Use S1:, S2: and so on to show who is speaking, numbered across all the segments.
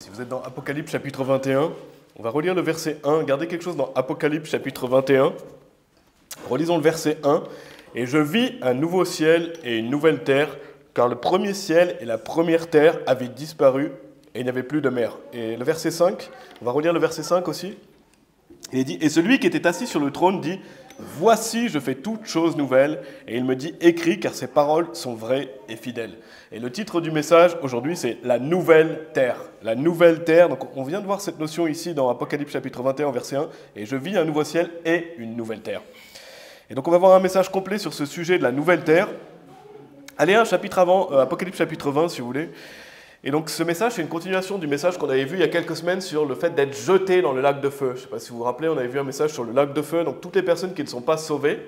S1: Si vous êtes dans Apocalypse chapitre 21, on va relire le verset 1. Gardez quelque chose dans Apocalypse chapitre 21. Relisons le verset 1. Et je vis un nouveau ciel et une nouvelle terre, car le premier ciel et la première terre avaient disparu et il n'y avait plus de mer. Et le verset 5, on va relire le verset 5 aussi. Il dit, et celui qui était assis sur le trône dit, Voici, je fais toutes choses nouvelles. Et il me dit, écris, car ces paroles sont vraies et fidèles. Et le titre du message aujourd'hui, c'est La nouvelle terre. La nouvelle terre. Donc on vient de voir cette notion ici dans Apocalypse chapitre 21, verset 1. Et je vis un nouveau ciel et une nouvelle terre. Et donc on va voir un message complet sur ce sujet de la nouvelle terre. Allez un chapitre avant, euh, Apocalypse chapitre 20, si vous voulez. Et donc ce message, c'est une continuation du message qu'on avait vu il y a quelques semaines sur le fait d'être jeté dans le lac de feu. Je ne sais pas si vous vous rappelez, on avait vu un message sur le lac de feu. Donc toutes les personnes qui ne sont pas sauvées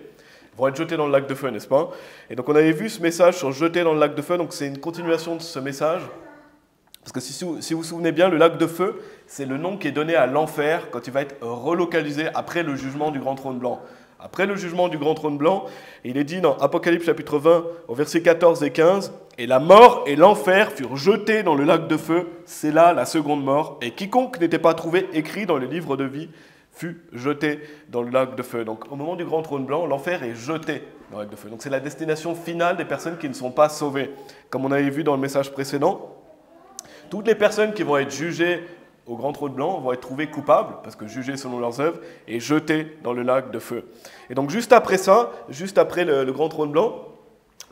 S1: vont être jetées dans le lac de feu, n'est-ce pas? Et donc on avait vu ce message sur jeter dans le lac de feu. Donc c'est une continuation de ce message. Parce que si vous, si vous vous souvenez bien, le lac de feu, c'est le nom qui est donné à l'enfer quand il va être relocalisé après le jugement du grand trône blanc. Après le jugement du grand trône blanc, il est dit dans Apocalypse chapitre 20 au verset 14 et 15, Et la mort et l'enfer furent jetés dans le lac de feu, c'est là la seconde mort, et quiconque n'était pas trouvé écrit dans le livre de vie fut jeté dans le lac de feu. Donc au moment du grand trône blanc, l'enfer est jeté dans le lac de feu. Donc c'est la destination finale des personnes qui ne sont pas sauvées. Comme on avait vu dans le message précédent, toutes les personnes qui vont être jugées au grand trône blanc vont être trouvés coupables, parce que jugés selon leurs œuvres, et jetés dans le lac de feu. Et donc juste après ça, juste après le, le grand trône blanc,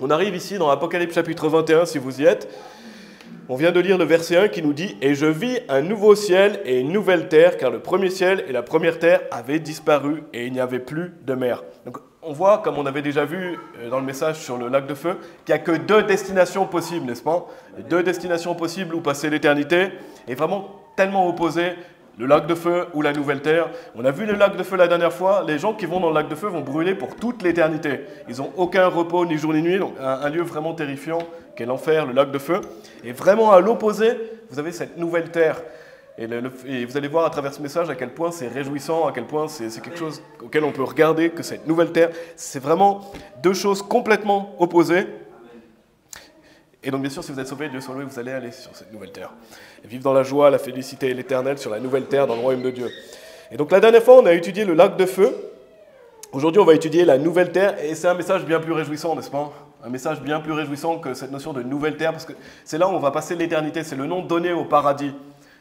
S1: on arrive ici dans Apocalypse chapitre 21, si vous y êtes. On vient de lire le verset 1 qui nous dit Et je vis un nouveau ciel et une nouvelle terre, car le premier ciel et la première terre avaient disparu et il n'y avait plus de mer. Donc on voit, comme on avait déjà vu euh, dans le message sur le lac de feu, qu'il n'y a que deux destinations possibles, n'est-ce pas? Deux destinations possibles où passer l'éternité, et vraiment tellement opposées le lac de feu ou la nouvelle terre. On a vu le lac de feu la dernière fois. Les gens qui vont dans le lac de feu vont brûler pour toute l'éternité. Ils n'ont aucun repos ni jour ni nuit. Donc un, lieu vraiment terrifiant qu'est l'enfer, le lac de feu. Et vraiment à l'opposé, vous avez cette nouvelle terre. Et, et vous allez voir à travers ce message à quel point c'est réjouissant, à quel point c'est quelque chose auquel on peut regarder, que cette nouvelle terre, c'est vraiment deux choses complètement opposées. Et donc, bien sûr, si vous êtes sauvé, Dieu soit loué, vous allez aller sur cette nouvelle terre. Et vivre dans la joie, la félicité et l'éternel sur la nouvelle terre dans le royaume de Dieu. Et donc, la dernière fois, on a étudié le lac de feu. Aujourd'hui, on va étudier la nouvelle terre. Et c'est un message bien plus réjouissant, n'est-ce pas? Un message bien plus réjouissant que cette notion de nouvelle terre, parce que c'est là où on va passer l'éternité. C'est le nom donné au paradis.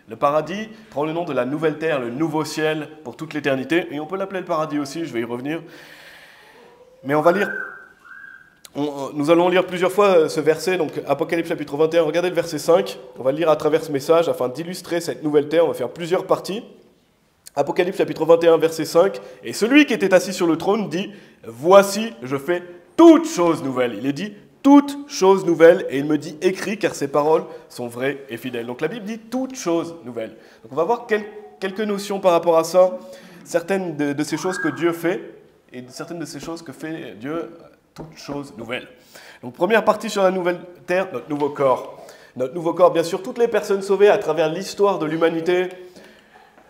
S1: Le paradis prend le nom de la nouvelle terre, le nouveau ciel pour toute l'éternité. Et on peut l'appeler le paradis aussi, je vais y revenir. Mais on va lire on- nous allons lire plusieurs fois ce verset, donc Apocalypse chapitre 21. Regardez le verset 5. On va le lire à travers ce message afin d'illustrer cette nouvelle terre. On va faire plusieurs parties. Apocalypse chapitre 21, verset 5. Et celui qui était assis sur le trône dit Voici, je fais toutes choses nouvelles. Il est dit toutes choses nouvelles. Et il me dit Écris, car ces paroles sont vraies et fidèles. Donc la Bible dit toutes choses nouvelles. Donc on va voir quel- quelques notions par rapport à ça. Certaines de ces choses que Dieu fait et certaines de ces choses que fait Dieu toutes choses nouvelles. Donc première partie sur la nouvelle terre, notre nouveau corps. Notre nouveau corps, bien sûr, toutes les personnes sauvées à travers l'histoire de l'humanité,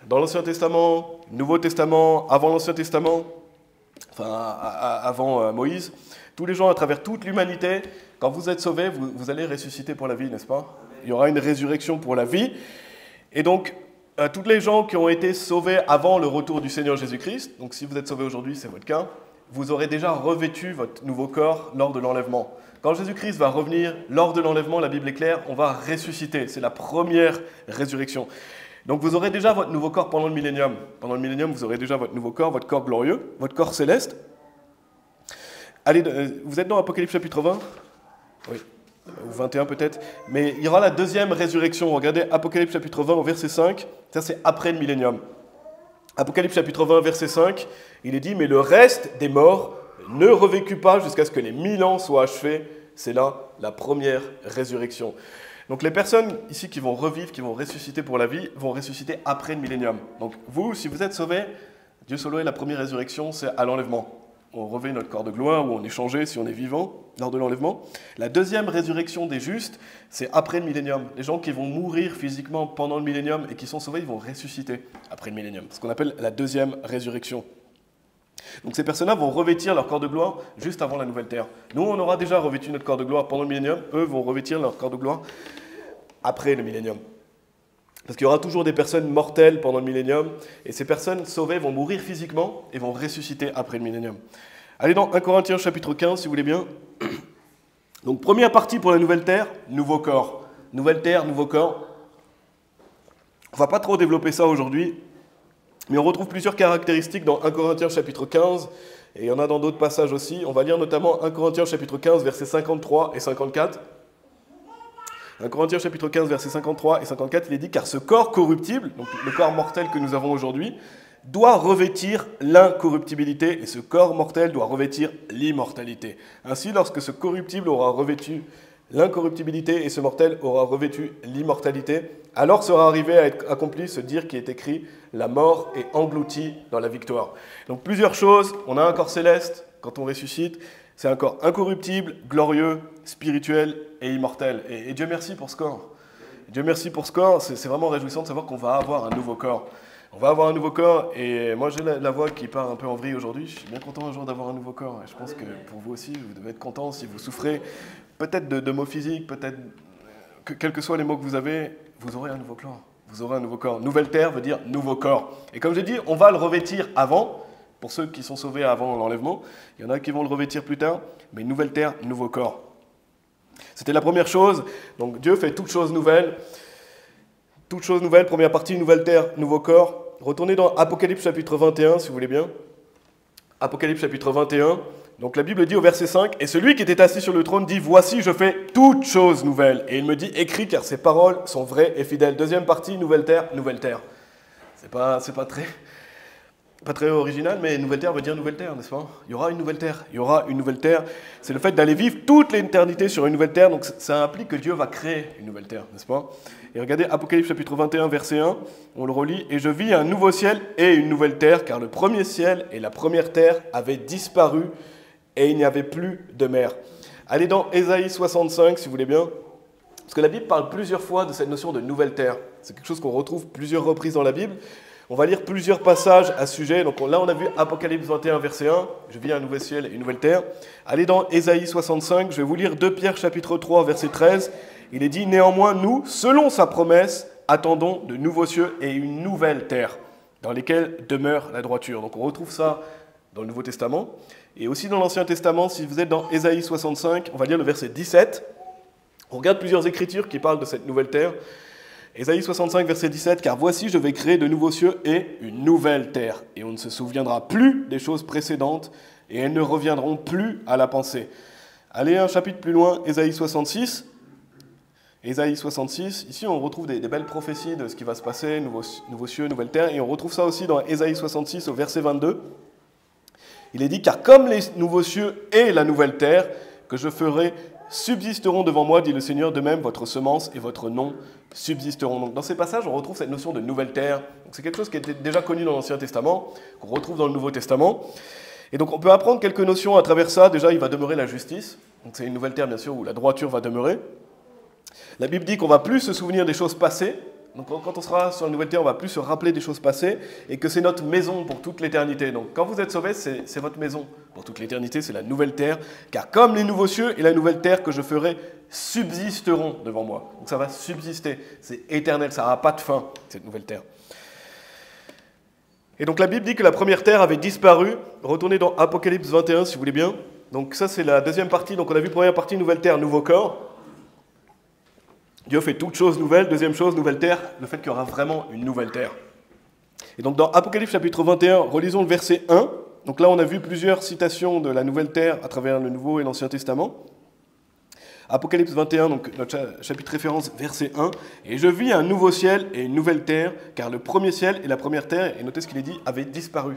S1: dans l'Ancien Testament, Nouveau Testament, avant l'Ancien Testament, enfin avant euh, Moïse, tous les gens à travers toute l'humanité, quand vous êtes sauvés, vous, vous allez ressusciter pour la vie, n'est-ce pas? Il y aura une résurrection pour la vie. Et donc, euh, toutes les gens qui ont été sauvés avant le retour du Seigneur Jésus-Christ, donc si vous êtes sauvés aujourd'hui, c'est votre cas, vous aurez déjà revêtu votre nouveau corps lors de l'enlèvement. Quand Jésus-Christ va revenir lors de l'enlèvement, la Bible est claire, on va ressusciter. C'est la première résurrection. Donc vous aurez déjà votre nouveau corps pendant le millénium. Pendant le millénium, vous aurez déjà votre nouveau corps, votre corps glorieux, votre corps céleste. Allez, euh, vous êtes dans Apocalypse chapitre 20 Oui. Ou 21 peut-être. Mais il y aura la deuxième résurrection. Regardez Apocalypse chapitre 20 au verset 5. Ça, c'est après le millénium. Apocalypse chapitre 20, verset 5, il est dit, mais le reste des morts ne revécut pas jusqu'à ce que les mille ans soient achevés. C'est là la première résurrection. Donc les personnes ici qui vont revivre, qui vont ressusciter pour la vie, vont ressusciter après le millénium. Donc vous, si vous êtes sauvés, Dieu solo la première résurrection, c'est à l'enlèvement. On revêt notre corps de gloire ou on est changé si on est vivant lors de l'enlèvement. La deuxième résurrection des justes, c'est après le millénium. Les gens qui vont mourir physiquement pendant le millénium et qui sont sauvés, ils vont ressusciter après le millénium. Ce qu'on appelle la deuxième résurrection. Donc ces personnes-là vont revêtir leur corps de gloire juste avant la nouvelle terre. Nous, on aura déjà revêtu notre corps de gloire pendant le millénium. Eux vont revêtir leur corps de gloire après le millénium. Parce qu'il y aura toujours des personnes mortelles pendant le millénium, et ces personnes sauvées vont mourir physiquement et vont ressusciter après le millénium. Allez dans 1 Corinthiens chapitre 15, si vous voulez bien. Donc première partie pour la nouvelle terre, nouveau corps. Nouvelle terre, nouveau corps. On va pas trop développer ça aujourd'hui, mais on retrouve plusieurs caractéristiques dans 1 Corinthiens chapitre 15, et il y en a dans d'autres passages aussi. On va lire notamment 1 Corinthiens chapitre 15, versets 53 et 54. 1 Corinthiens chapitre 15, versets 53 et 54, il est dit Car ce corps corruptible, donc le corps mortel que nous avons aujourd'hui, doit revêtir l'incorruptibilité, et ce corps mortel doit revêtir l'immortalité. Ainsi, lorsque ce corruptible aura revêtu l'incorruptibilité et ce mortel aura revêtu l'immortalité, alors sera arrivé à être accompli ce dire qui est écrit La mort est engloutie dans la victoire. Donc plusieurs choses. On a un corps céleste quand on ressuscite. C'est un corps incorruptible, glorieux, spirituel et immortel. Et, Dieu merci pour ce corps. Dieu merci pour ce corps. C'est vraiment réjouissant de savoir qu'on va avoir un nouveau corps. On va avoir un nouveau corps et moi j'ai la, voix qui part un peu en vrille aujourd'hui. Je suis bien content un jour d'avoir un nouveau corps. Et je pense que pour vous aussi, vous devez être content si vous souffrez peut-être de, mots physiques, peut-être que quels que soient les mots que vous avez, vous aurez un nouveau corps. Vous aurez un nouveau corps. Nouvelle terre veut dire nouveau corps. Et comme j'ai dit, on va le revêtir avant, pour ceux qui sont sauvés avant l'enlèvement. Il y en a qui vont le revêtir plus tard, mais nouvelle terre, nouveau corps. C'était la première chose. Donc Dieu fait toutes choses nouvelles. Toutes choses nouvelles, première partie, nouvelle terre, nouveau corps. Retournez dans Apocalypse chapitre 21, si vous voulez bien. Apocalypse chapitre 21. Donc la Bible dit au verset 5, Et celui qui était assis sur le trône dit, Voici, je fais toutes choses nouvelles. Et il me dit, Écris, car ces paroles sont vraies et fidèles. Deuxième partie, nouvelle terre, nouvelle terre. C'est pas, c'est pas très, pas très original, mais nouvelle terre veut dire nouvelle terre, n'est-ce pas? Il y aura une nouvelle terre. Il y aura une nouvelle terre. C'est le fait d'aller vivre toute l'éternité sur une nouvelle terre. Donc ça implique que Dieu va créer une nouvelle terre, n'est-ce pas? Et regardez Apocalypse chapitre 21, verset 1. On le relit. Et je vis un nouveau ciel et une nouvelle terre, car le premier ciel et la première terre avaient disparu et il n'y avait plus de mer. Allez dans Ésaïe 65, si vous voulez bien. Parce que la Bible parle plusieurs fois de cette notion de nouvelle terre. C'est quelque chose qu'on retrouve plusieurs reprises dans la Bible. On va lire plusieurs passages à ce sujet. Donc là, on a vu Apocalypse 21, verset 1. Je vis un nouvel ciel et une nouvelle terre. Allez dans Ésaïe 65. Je vais vous lire 2 Pierre chapitre 3, verset 13. Il est dit Néanmoins, nous, selon sa promesse, attendons de nouveaux cieux et une nouvelle terre dans lesquels demeure la droiture. Donc on retrouve ça dans le Nouveau Testament. Et aussi dans l'Ancien Testament, si vous êtes dans Ésaïe 65, on va lire le verset 17. On regarde plusieurs écritures qui parlent de cette nouvelle terre. Ésaïe 65, verset 17, Car voici, je vais créer de nouveaux cieux et une nouvelle terre, et on ne se souviendra plus des choses précédentes, et elles ne reviendront plus à la pensée. Allez un chapitre plus loin, Ésaïe 66. Ésaïe 66, ici on retrouve des, belles prophéties de ce qui va se passer, nouveaux, nouveaux cieux, nouvelle terre, et on retrouve ça aussi dans Ésaïe 66 au verset 22. Il est dit, car comme les nouveaux cieux et la nouvelle terre que je ferai subsisteront devant moi, dit le Seigneur, de même votre semence et votre nom subsisteront. Donc dans ces passages, on retrouve cette notion de nouvelle terre. C'est quelque chose qui était déjà connu dans l'Ancien Testament, qu'on retrouve dans le Nouveau Testament. Et donc on peut apprendre quelques notions à travers ça. Déjà, il va demeurer la justice. Donc c'est une nouvelle terre, bien sûr, où la droiture va demeurer. La Bible dit qu'on va plus se souvenir des choses passées, donc quand on sera sur la nouvelle terre, on va plus se rappeler des choses passées et que c'est notre maison pour toute l'éternité. Donc quand vous êtes sauvé, c'est votre maison pour toute l'éternité, c'est la nouvelle terre. Car comme les nouveaux cieux et la nouvelle terre que je ferai subsisteront devant moi. Donc ça va subsister, c'est éternel, ça n'aura pas de fin, cette nouvelle terre. Et donc la Bible dit que la première terre avait disparu. Retournez dans Apocalypse 21 si vous voulez bien. Donc ça c'est la deuxième partie. Donc on a vu première partie, nouvelle terre, nouveau corps. Dieu fait toutes choses nouvelles. Deuxième chose, nouvelle terre, le fait qu'il y aura vraiment une nouvelle terre. Et donc dans Apocalypse chapitre 21, relisons le verset 1. Donc là, on a vu plusieurs citations de la nouvelle terre à travers le Nouveau et l'Ancien Testament. Apocalypse 21, donc notre chapitre référence, verset 1. Et je vis un nouveau ciel et une nouvelle terre, car le premier ciel et la première terre, et notez ce qu'il est dit, avaient disparu.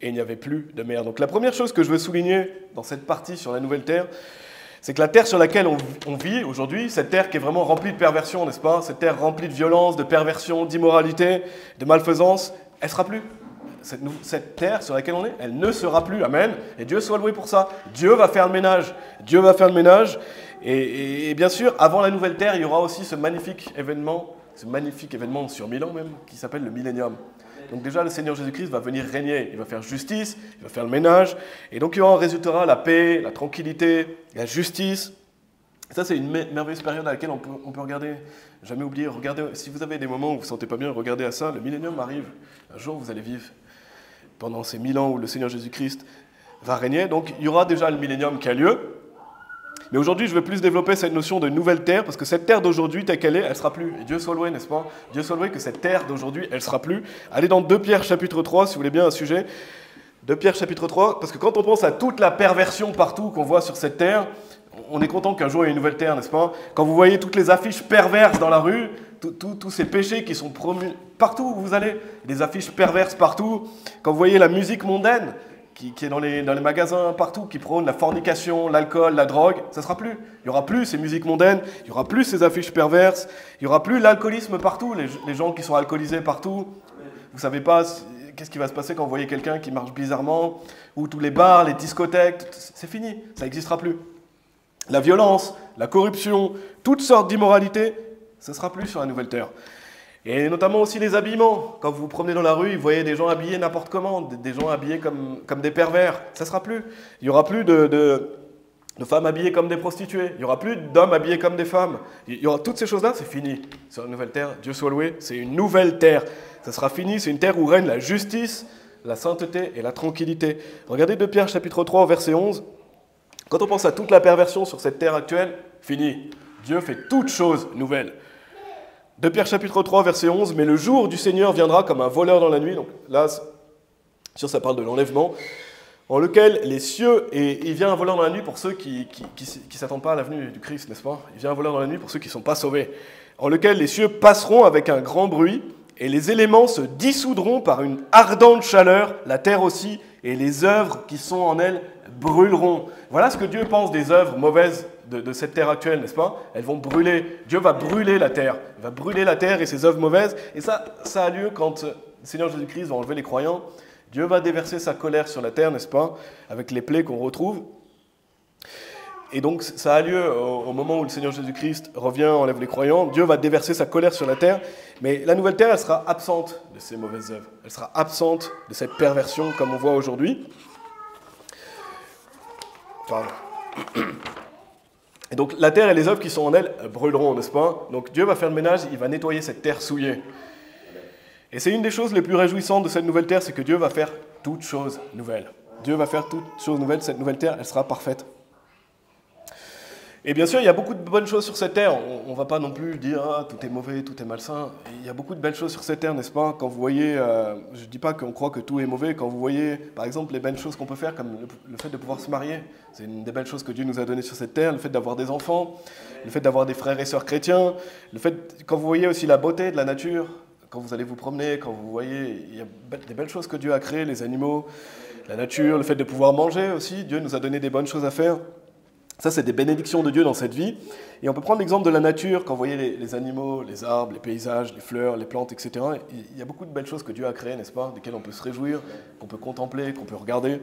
S1: Et il n'y avait plus de mer. Donc la première chose que je veux souligner dans cette partie sur la nouvelle terre, c'est que la terre sur laquelle on, vit aujourd'hui, cette terre qui est vraiment remplie de perversion, n'est-ce pas? Cette terre remplie de violence, de perversion, d'immoralité, de malfaisance, elle sera plus. Cette, terre sur laquelle on est, elle ne sera plus. Amen. Et Dieu soit loué pour ça. Dieu va faire le ménage. Dieu va faire le ménage. Et, bien sûr, avant la nouvelle terre, il y aura aussi ce magnifique événement, ce magnifique événement sur mille ans même, qui s'appelle le millénium. Donc déjà, le Seigneur Jésus-Christ va venir régner. Il va faire justice, il va faire le ménage. Et donc il en résultera la paix, la tranquillité, la justice. Ça, c'est une merveilleuse période à laquelle on peut, peut regarder. Jamais oublier, regardez, si vous avez des moments où vous ne vous sentez pas bien, regardez à ça. Le millénium arrive. Un jour, vous allez vivre pendant ces mille ans où le Seigneur Jésus-Christ va régner. Donc, il y aura déjà le millénium qui a lieu. Mais aujourd'hui, je veux plus développer cette notion de nouvelle terre, parce que cette terre d'aujourd'hui, telle qu'elle est, elle sera plus. Dieu soit loué, n'est-ce pas? Dieu soit loué que cette terre d'aujourd'hui, elle sera plus. Allez dans 2 Pierre chapitre 3, si vous voulez bien un sujet. 2 Pierre chapitre 3, parce que quand on pense à toute la perversion partout qu'on voit sur cette terre, on est content qu'un jour il y ait une nouvelle terre, n'est-ce pas? Quand vous voyez toutes les affiches perverses dans la rue, tous ces péchés qui sont promus partout où vous allez, des affiches perverses partout, quand vous voyez la musique mondaine, qui, est dans les, magasins partout, qui prône la fornication, l'alcool, la drogue, ça sera plus. Il n'y aura plus ces musiques mondaines, il n'y aura plus ces affiches perverses, il n'y aura plus l'alcoolisme partout, les, gens qui sont alcoolisés partout. Vous savez pas qu'est-ce qui va se passer quand vous voyez quelqu'un qui marche bizarrement, ou tous les bars, les discothèques, c'est fini, ça n'existera plus. La violence, la corruption, toutes sortes d'immoralités, ce sera plus sur la nouvelle terre. Et notamment aussi les habillements. Quand vous vous promenez dans la rue, vous voyez des gens habillés n'importe comment, des gens habillés comme, comme des pervers. Ça ne sera plus. Il n'y aura plus de, de, femmes habillées comme des prostituées. Il n'y aura plus d'hommes habillés comme des femmes. Il y aura toutes ces choses-là, c'est fini. Sur la nouvelle terre, Dieu soit loué, c'est une nouvelle terre. Ça sera fini, c'est une terre où règne la justice, la sainteté et la tranquillité. Regardez 2 Pierre chapitre 3 verset 11. Quand on pense à toute la perversion sur cette terre actuelle, fini. Dieu fait toutes choses nouvelles. De Pierre chapitre 3, verset 11, mais le jour du Seigneur viendra comme un voleur dans la nuit. Donc là, sur ça parle de l'enlèvement, en lequel les cieux, et il vient un voleur dans la nuit pour ceux qui ne s'attendent pas à la venue du Christ, n'est-ce pas? Il vient un voleur dans la nuit pour ceux qui ne sont pas sauvés. En lequel les cieux passeront avec un grand bruit, et les éléments se dissoudront par une ardente chaleur, la terre aussi, et les œuvres qui sont en elle brûleront. Voilà ce que Dieu pense des œuvres mauvaises de, cette terre actuelle, n'est-ce pas Elles vont brûler. Dieu va brûler la terre. Il va brûler la terre et ses œuvres mauvaises. Et ça, ça a lieu quand le Seigneur Jésus-Christ va enlever les croyants. Dieu va déverser sa colère sur la terre, n'est-ce pas Avec les plaies qu'on retrouve. Et donc ça a lieu au, moment où le Seigneur Jésus-Christ revient, enlève les croyants. Dieu va déverser sa colère sur la terre. Mais la nouvelle terre, elle sera absente de ces mauvaises œuvres. Elle sera absente de cette perversion comme on voit aujourd'hui. Et donc la terre et les œuvres qui sont en elle brûleront, n'est-ce pas? Donc Dieu va faire le ménage, il va nettoyer cette terre souillée. Et c'est une des choses les plus réjouissantes de cette nouvelle terre, c'est que Dieu va faire toutes choses nouvelles. Dieu va faire toutes choses nouvelles, cette nouvelle terre, elle sera parfaite. Et bien sûr, il y a beaucoup de bonnes choses sur cette terre. On ne va pas non plus dire ah, tout est mauvais, tout est malsain. il y a beaucoup de belles choses sur cette terre, n'est-ce pas Quand vous voyez, euh, je ne dis pas qu'on croit que tout est mauvais, quand vous voyez par exemple les belles choses qu'on peut faire, comme le, fait de pouvoir se marier, c'est une des belles choses que Dieu nous a données sur cette terre, le fait d'avoir des enfants, le fait d'avoir des frères et sœurs chrétiens, le fait, quand vous voyez aussi la beauté de la nature, quand vous allez vous promener, quand vous voyez, il y a des belles choses que Dieu a créées, les animaux, la nature, le fait de pouvoir manger aussi, Dieu nous a donné des bonnes choses à faire. Ça, c'est des bénédictions de Dieu dans cette vie. Et on peut prendre l'exemple de la nature, quand vous voyez les, animaux, les arbres, les paysages, les fleurs, les plantes, etc. Il y a beaucoup de belles choses que Dieu a créées, n'est-ce pas Desquelles on peut se réjouir, qu'on peut contempler, qu'on peut regarder.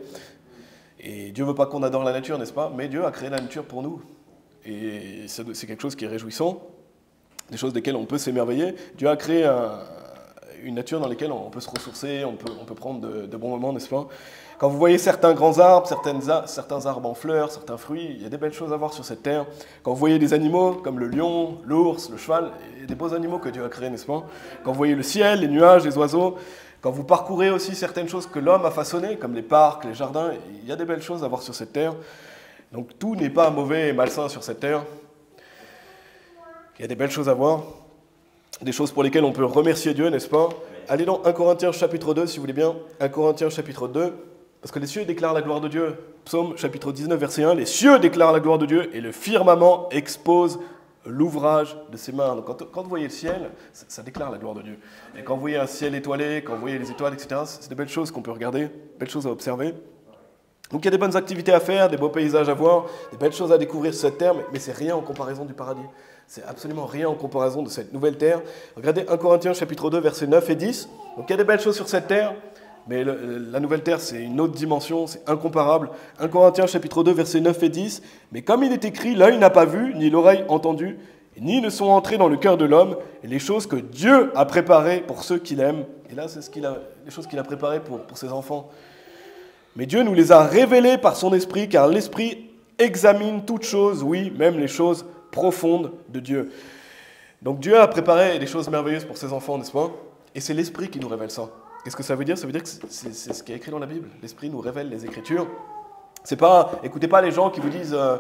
S1: Et Dieu ne veut pas qu'on adore la nature, n'est-ce pas Mais Dieu a créé la nature pour nous. Et c'est quelque chose qui est réjouissant, des choses desquelles on peut s'émerveiller. Dieu a créé une nature dans laquelle on peut se ressourcer, on peut, on peut prendre de bons moments, n'est-ce pas quand vous voyez certains grands arbres, certains arbres en fleurs, certains fruits, il y a des belles choses à voir sur cette terre. Quand vous voyez des animaux comme le lion, l'ours, le cheval, il y a des beaux animaux que Dieu a créés, n'est-ce pas? Quand vous voyez le ciel, les nuages, les oiseaux, quand vous parcourez aussi certaines choses que l'homme a façonnées, comme les parcs, les jardins, il y a des belles choses à voir sur cette terre. Donc tout n'est pas mauvais et malsain sur cette terre. Il y a des belles choses à voir, des choses pour lesquelles on peut remercier Dieu, n'est-ce pas? Allez dans 1 Corinthiens chapitre 2, si vous voulez bien. 1 Corinthiens chapitre 2. Parce que les cieux déclarent la gloire de Dieu. Psaume chapitre 19, verset 1, les cieux déclarent la gloire de Dieu et le firmament expose l'ouvrage de ses mains. Donc quand, vous voyez le ciel, ça, déclare la gloire de Dieu. Et quand vous voyez un ciel étoilé, quand vous voyez les étoiles, etc., c'est des belles choses qu'on peut regarder, belles choses à observer. Donc il y a des bonnes activités à faire, des beaux paysages à voir, des belles choses à découvrir sur cette terre, mais, mais c'est rien en comparaison du paradis. C'est absolument rien en comparaison de cette nouvelle terre. Regardez 1 Corinthiens chapitre 2, versets 9 et 10. Donc il y a des belles choses sur cette terre, mais la nouvelle terre, c'est une autre dimension, c'est incomparable. 1 Corinthiens chapitre 2, versets 9 et 10. Mais comme il est écrit, l'œil n'a pas vu, ni l'oreille entendu, ni ne sont entrées dans le cœur de l'homme, les choses que Dieu a préparées pour ceux qu'il aime. Et là, c'est ce qu'il a, les choses qu'il a préparées pour, pour ses enfants. Mais Dieu nous les a révélées par son esprit, car l'esprit examine toutes choses, oui, même les choses profonde de Dieu. Donc Dieu a préparé des choses merveilleuses pour ses enfants, n'est-ce pas? Et c'est l'Esprit qui nous révèle ça. Qu'est-ce que ça veut dire Ça veut dire que c'est ce qui est écrit dans la Bible. L'Esprit nous révèle les Écritures. C'est pas, écoutez pas les gens qui vous disent, euh,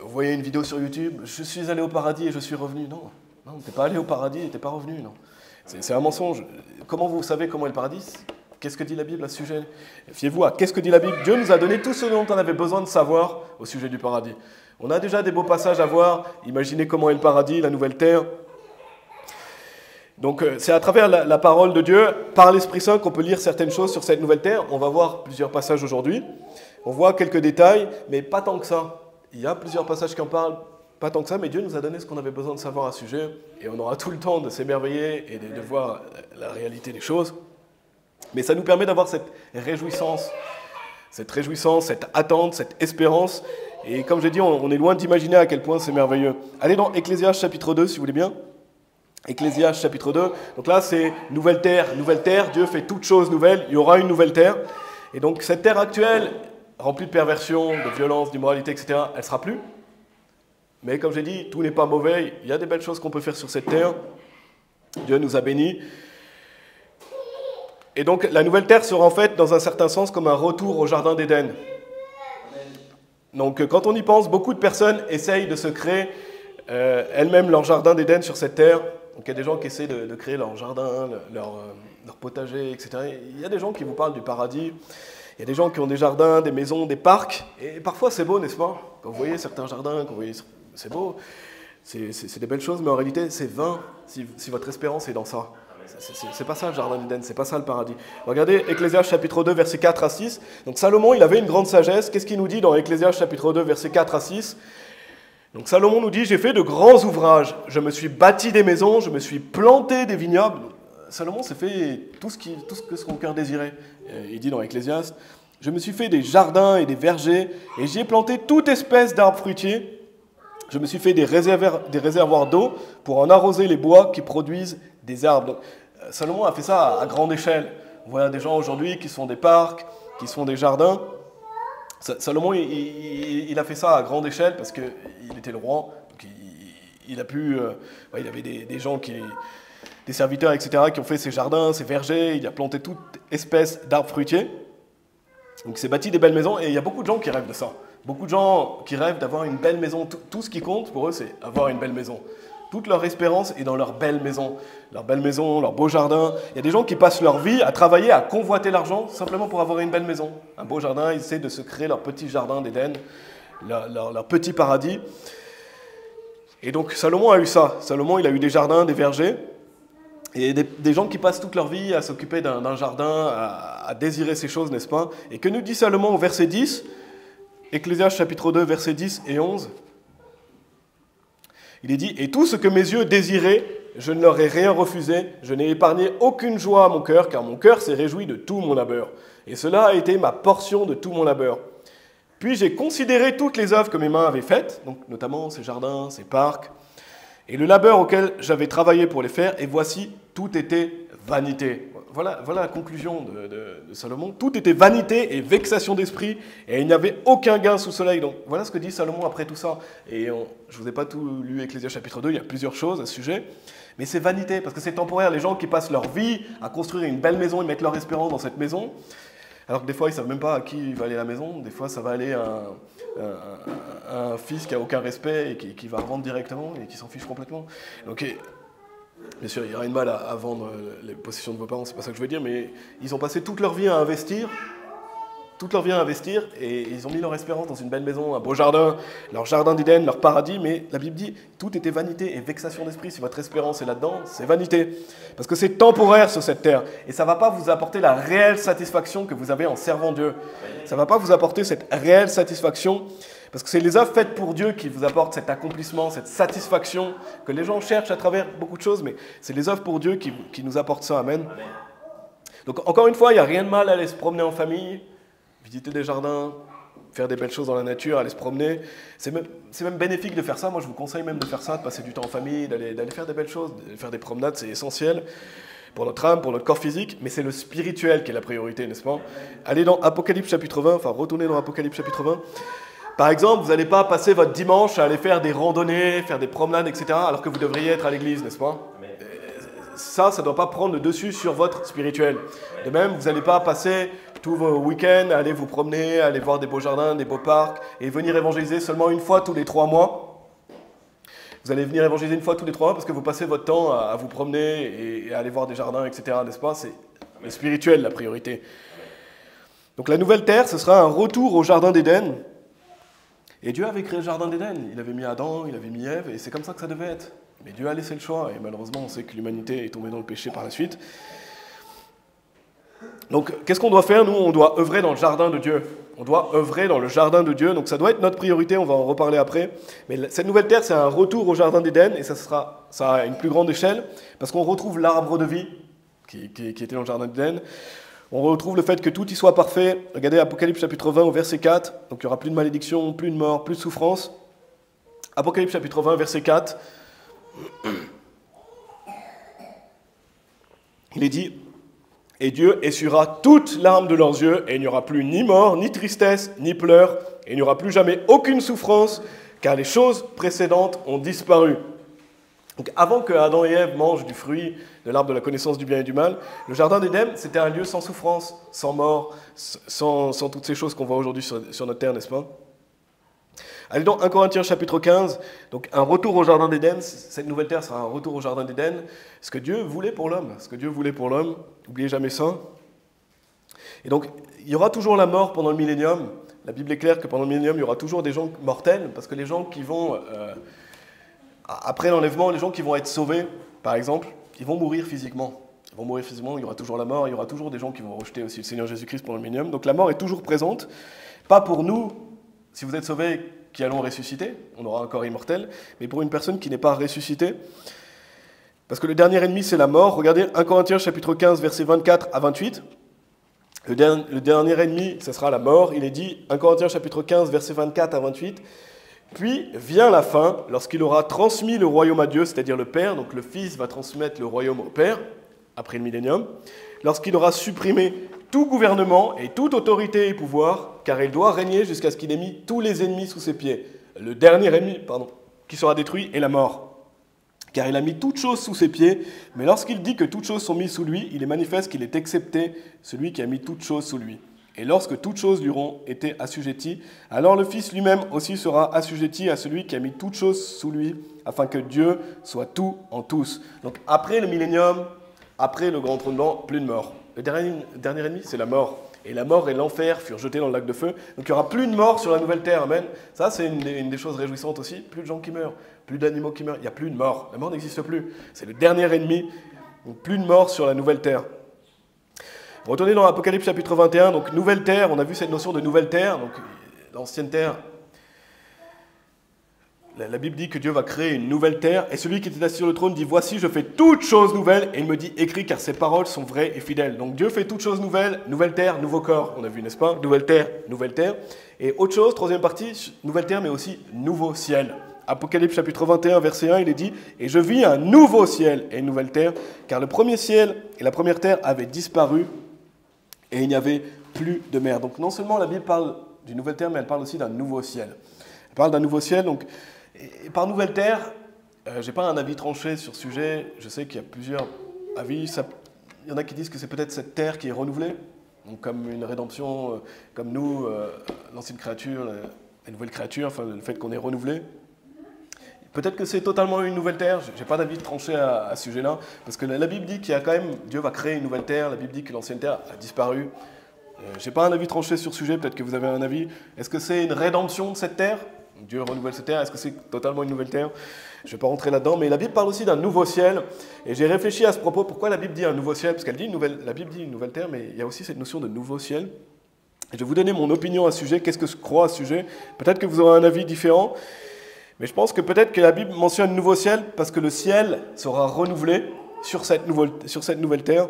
S1: vous voyez une vidéo sur YouTube, je suis allé au paradis et je suis revenu. Non, non, t'es pas allé au paradis et t'es pas revenu. Non, c'est un mensonge. Comment vous savez comment est le paradis? Qu'est-ce que dit la Bible à ce sujet? Fiez-vous à qu'est-ce que dit la Bible? Dieu nous a donné tout ce dont on avait besoin de savoir au sujet du paradis. On a déjà des beaux passages à voir. Imaginez comment est le paradis, la nouvelle terre. Donc euh, c'est à travers la, parole de Dieu, par l'Esprit Saint, qu'on peut lire certaines choses sur cette nouvelle terre. On va voir plusieurs passages aujourd'hui. On voit quelques détails, mais pas tant que ça. Il y a plusieurs passages qui en parlent, pas tant que ça, mais Dieu nous a donné ce qu'on avait besoin de savoir à ce sujet, et on aura tout le temps de s'émerveiller et de, voir la réalité des choses. Mais ça nous permet d'avoir cette réjouissance, cette réjouissance, cette attente, cette espérance. Et comme j'ai dit, on, est loin d'imaginer à quel point c'est merveilleux. Allez dans Ecclésias chapitre 2, si vous voulez bien. Ecclésias chapitre 2. Donc là, c'est nouvelle terre, nouvelle terre. Dieu fait toutes choses nouvelles. Il y aura une nouvelle terre. Et donc cette terre actuelle, remplie de perversion, de violence, d'immoralité, etc., elle sera plus. Mais comme j'ai dit, tout n'est pas mauvais. Il y a des belles choses qu'on peut faire sur cette terre. Dieu nous a bénis. Et donc la nouvelle terre sera en fait, dans un certain sens, comme un retour au Jardin d'Éden. Donc quand on y pense, beaucoup de personnes essayent de se créer euh, elles-mêmes leur jardin d'Éden sur cette terre. Donc il y a des gens qui essaient de, créer leur jardin, leur, euh, leur, potager, etc. Il y a des gens qui vous parlent du paradis. Il y a des gens qui ont des jardins, des maisons, des parcs. Et parfois c'est beau, n'est-ce pas? Quand vous voyez certains jardins, quand vous voyez, c'est beau. C'est des belles choses, mais en réalité c'est vain si, votre espérance est dans ça. C'est pas ça le jardin d'Éden, c'est pas ça le paradis. Regardez Ecclésias chapitre 2, verset 4 à 6. Donc Salomon, il avait une grande sagesse. Qu'est-ce qu'il nous dit dans Ecclésias chapitre 2, verset 4 à 6 donc Salomon nous dit, j'ai fait de grands ouvrages, je me suis bâti des maisons, je me suis planté des vignobles. Salomon s'est fait tout ce, qui, tout ce que son cœur désirait. Euh, il dit dans Ecclésias, je me suis fait des jardins et des vergers, et j'y ai planté toute espèce d'arbres fruitiers. Je me suis fait des réservoirs, des réservoirs d'eau pour en arroser les bois qui produisent des arbres. Euh, Salomon a fait ça à, grande échelle. On voit des gens aujourd'hui qui sont des parcs, qui sont des jardins. Salomon, il, a fait ça à grande échelle parce qu'il était le roi. il, a pu, euh, il avait des, gens qui, des serviteurs, etc., qui ont fait ses jardins, ses vergers. Il a planté toute espèce d'arbres fruitiers. Donc, il s'est bâti des belles maisons. Et il y a beaucoup de gens qui rêvent de ça. Beaucoup de gens qui rêvent d'avoir une belle maison. tout ce qui compte pour eux, c'est avoir une belle maison. Toute leur espérance est dans leur belle maison, leur belle maison, leur beau jardin. Il y a des gens qui passent leur vie à travailler, à convoiter l'argent simplement pour avoir une belle maison. Un beau jardin, ils essaient de se créer leur petit jardin d'Éden, leur, petit paradis. Et donc Salomon a eu ça. Salomon, il a eu des jardins, des vergers. Et des, gens qui passent toute leur vie à s'occuper d'un jardin, à, désirer ces choses, n'est-ce pas? Et que nous dit Salomon au verset 10 Ecclésias chapitre 2, versets 10 et 11 il est dit, et tout ce que mes yeux désiraient, je ne leur ai rien refusé, je n'ai épargné aucune joie à mon cœur, car mon cœur s'est réjoui de tout mon labeur. Et cela a été ma portion de tout mon labeur. Puis j'ai considéré toutes les œuvres que mes mains avaient faites, donc notamment ces jardins, ces parcs, et le labeur auquel j'avais travaillé pour les faire, et voici, tout était vanité. Voilà, voilà la conclusion de, Salomon. Tout était vanité et vexation d'esprit, et il n'y avait aucun gain sous soleil. Donc voilà ce que dit Salomon après tout ça. Et je ne vous ai pas tout lu Ecclésias chapitre 2, il y a plusieurs choses à ce sujet. Mais c'est vanité, parce que c'est temporaire. Les gens qui passent leur vie à construire une belle maison, ils mettent leur espérance dans cette maison, alors que des fois, ils ne savent même pas à qui va aller la maison. Des fois, ça va aller à un, fils qui a aucun respect et qui, va revendre directement et qui s'en fiche complètement. Donc Bien sûr, il n'y a rien de mal à, vendre les possessions de vos parents, c'est pas ça que je veux dire, mais ils ont passé toute leur vie à investir, toute leur vie à investir, et ils ont mis leur espérance dans une belle maison, un beau jardin, leur jardin d'Éden, leur paradis, mais la Bible dit, tout était vanité et vexation d'esprit. Si votre espérance est là-dedans, c'est vanité. Parce que c'est temporaire sur cette terre, et ça ne va pas vous apporter la réelle satisfaction que vous avez en servant Dieu. Ça ne va pas vous apporter cette réelle satisfaction parce que c'est les œuvres faites pour Dieu qui vous apportent cet accomplissement, cette satisfaction que les gens cherchent à travers beaucoup de choses, mais c'est les œuvres pour Dieu qui, nous apportent ça. Amen. Donc encore une fois, il n'y a rien de mal à aller se promener en famille, visiter des jardins, faire des belles choses dans la nature, aller se promener. C'est même, même, bénéfique de faire ça. Moi, je vous conseille même de faire ça, de passer du temps en famille, d'aller faire des belles choses, de faire des promenades, c'est essentiel pour notre âme, pour notre corps physique, mais c'est le spirituel qui est la priorité, n'est-ce pas? Allez dans Apocalypse chapitre 20, enfin retournez dans Apocalypse chapitre 20. Par exemple, vous n'allez pas passer votre dimanche à aller faire des randonnées, faire des promenades, etc., alors que vous devriez être à l'église, n'est-ce pas? Ça, ça ne doit pas prendre le dessus sur votre spirituel. De même, vous n'allez pas passer tous vos week-ends à aller vous promener, à aller voir des beaux jardins, des beaux parcs, et venir évangéliser seulement une fois tous les trois mois. Vous allez venir évangéliser une fois tous les trois mois parce que vous passez votre temps à, vous promener et à aller voir des jardins, etc., n'est-ce pas? C'est spirituel la priorité. Donc la nouvelle terre, ce sera un retour au jardin d'Éden, et Dieu avait créé le jardin d'Éden. Il avait mis Adam, il avait mis Ève, et c'est comme ça que ça devait être. Mais Dieu a laissé le choix, et malheureusement, on sait que l'humanité est tombée dans le péché par la suite. Donc, qu'est-ce qu'on doit faire Nous, on doit œuvrer dans le jardin de Dieu. On doit œuvrer dans le jardin de Dieu. Donc, ça doit être notre priorité. On va en reparler après. Mais cette nouvelle terre, c'est un retour au jardin d'Éden, et ça sera ça à une plus grande échelle, parce qu'on retrouve l'arbre de vie qui, qui était dans le jardin d'Éden. On retrouve le fait que tout y soit parfait. Regardez Apocalypse chapitre 20 au verset 4. Donc il n'y aura plus de malédiction, plus de mort, plus de souffrance. Apocalypse chapitre 20 verset 4. Il est dit, et Dieu essuiera toute larme de leurs yeux, et il n'y aura plus ni mort, ni tristesse, ni pleurs, et il n'y aura plus jamais aucune souffrance, car les choses précédentes ont disparu. Donc avant que Adam et Ève mangent du fruit de l'arbre de la connaissance du bien et du mal, le jardin d'Éden, c'était un lieu sans souffrance, sans mort, sans, toutes ces choses qu'on voit aujourd'hui sur, notre terre, n'est-ce pas? Allez donc 1 Corinthiens chapitre 15, donc un retour au jardin d'Éden, cette nouvelle terre sera un retour au jardin d'Éden, ce que Dieu voulait pour l'homme, ce que Dieu voulait pour l'homme, n'oubliez jamais ça. Et donc, il y aura toujours la mort pendant le millénium, la Bible est claire que pendant le millénium, il y aura toujours des gens mortels, parce que les gens qui vont... Euh, après l'enlèvement, les gens qui vont être sauvés, par exemple, ils vont mourir physiquement. Ils vont mourir physiquement, il y aura toujours la mort, il y aura toujours des gens qui vont rejeter aussi le Seigneur Jésus-Christ pendant le millénium. Donc la mort est toujours présente. Pas pour nous, si vous êtes sauvés, qui allons ressusciter, on aura un corps immortel, mais pour une personne qui n'est pas ressuscitée. Parce que le dernier ennemi, c'est la mort. Regardez 1 Corinthiens chapitre 15, versets 24 à 28. Le, le dernier ennemi, ce sera la mort. Il est dit, 1 Corinthiens chapitre 15, versets 24 à 28. Puis vient la fin, lorsqu'il aura transmis le royaume à Dieu, c'est-à-dire le Père, donc le Fils va transmettre le royaume au Père, après le millénium, lorsqu'il aura supprimé tout gouvernement et toute autorité et pouvoir, car il doit régner jusqu'à ce qu'il ait mis tous les ennemis sous ses pieds. Le dernier ennemi, pardon, qui sera détruit est la mort. Car il a mis toutes choses sous ses pieds, mais lorsqu'il dit que toutes choses sont mises sous lui, il est manifeste qu'il est excepté celui qui a mis toutes choses sous lui. Et lorsque toutes choses lui auront été assujetties, alors le Fils lui-même aussi sera assujetti à celui qui a mis toutes choses sous lui, afin que Dieu soit tout en tous. Donc après le millénium, après le grand trône blanc, plus de mort. Le dernier, dernier ennemi, c'est la mort. Et la mort et l'enfer furent jetés dans le lac de feu. Donc il n'y aura plus de mort sur la nouvelle terre. Amen. Ça, c'est une, des choses réjouissantes aussi. Plus de gens qui meurent, plus d'animaux qui meurent. Il n'y a plus de mort. La mort n'existe plus. C'est le dernier ennemi. Donc plus de mort sur la nouvelle terre. Retournez dans Apocalypse chapitre 21, donc nouvelle terre, on a vu cette notion de nouvelle terre, donc l'ancienne terre. La, Bible dit que Dieu va créer une nouvelle terre, et celui qui était assis sur le trône dit Voici, je fais toutes choses nouvelles, et il me dit Écris, car ces paroles sont vraies et fidèles. Donc Dieu fait toutes choses nouvelles, nouvelle terre, nouveau corps, on a vu, n'est-ce pas? Nouvelle terre, nouvelle terre. Et autre chose, troisième partie, nouvelle terre, mais aussi nouveau ciel. Apocalypse chapitre 21, verset 1, il est dit Et je vis un nouveau ciel et une nouvelle terre, car le premier ciel et la première terre avaient disparu, et il n'y avait plus de mer. Donc non seulement la Bible parle d'une nouvelle terre, mais elle parle aussi d'un nouveau ciel. Elle parle d'un nouveau ciel. Donc, et par nouvelle terre, euh, je n'ai pas un avis tranché sur ce sujet. Je sais qu'il y a plusieurs avis. il y en a qui disent que c'est peut-être cette terre qui est renouvelée, donc comme une rédemption, euh, comme nous, euh, l'ancienne créature, la, nouvelle créature, enfin le fait qu'on est renouvelé. Peut-être que c'est totalement une nouvelle terre, je n'ai pas d'avis tranché à, ce sujet-là, parce que la, Bible dit qu'il y a quand même, Dieu va créer une nouvelle terre, la Bible dit que l'ancienne terre a disparu. Euh, je n'ai pas un avis tranché sur ce sujet, peut-être que vous avez un avis. Est-ce que c'est une rédemption de cette terre? Dieu renouvelle cette terre, est-ce que c'est totalement une nouvelle terre? Je ne vais pas rentrer là-dedans, mais la Bible parle aussi d'un nouveau ciel. Et j'ai réfléchi à ce propos, pourquoi la Bible dit un nouveau ciel? Parce qu'elle dit une nouvelle, la Bible dit une nouvelle terre, mais il y a aussi cette notion de nouveau ciel. Je vais vous donner mon opinion à ce sujet, qu'est-ce que je crois à ce sujet. Peut-être que vous aurez un avis différent. Mais je pense que peut-être que la Bible mentionne nouveau ciel parce que le ciel sera renouvelé sur cette nouvelle, sur cette nouvelle terre.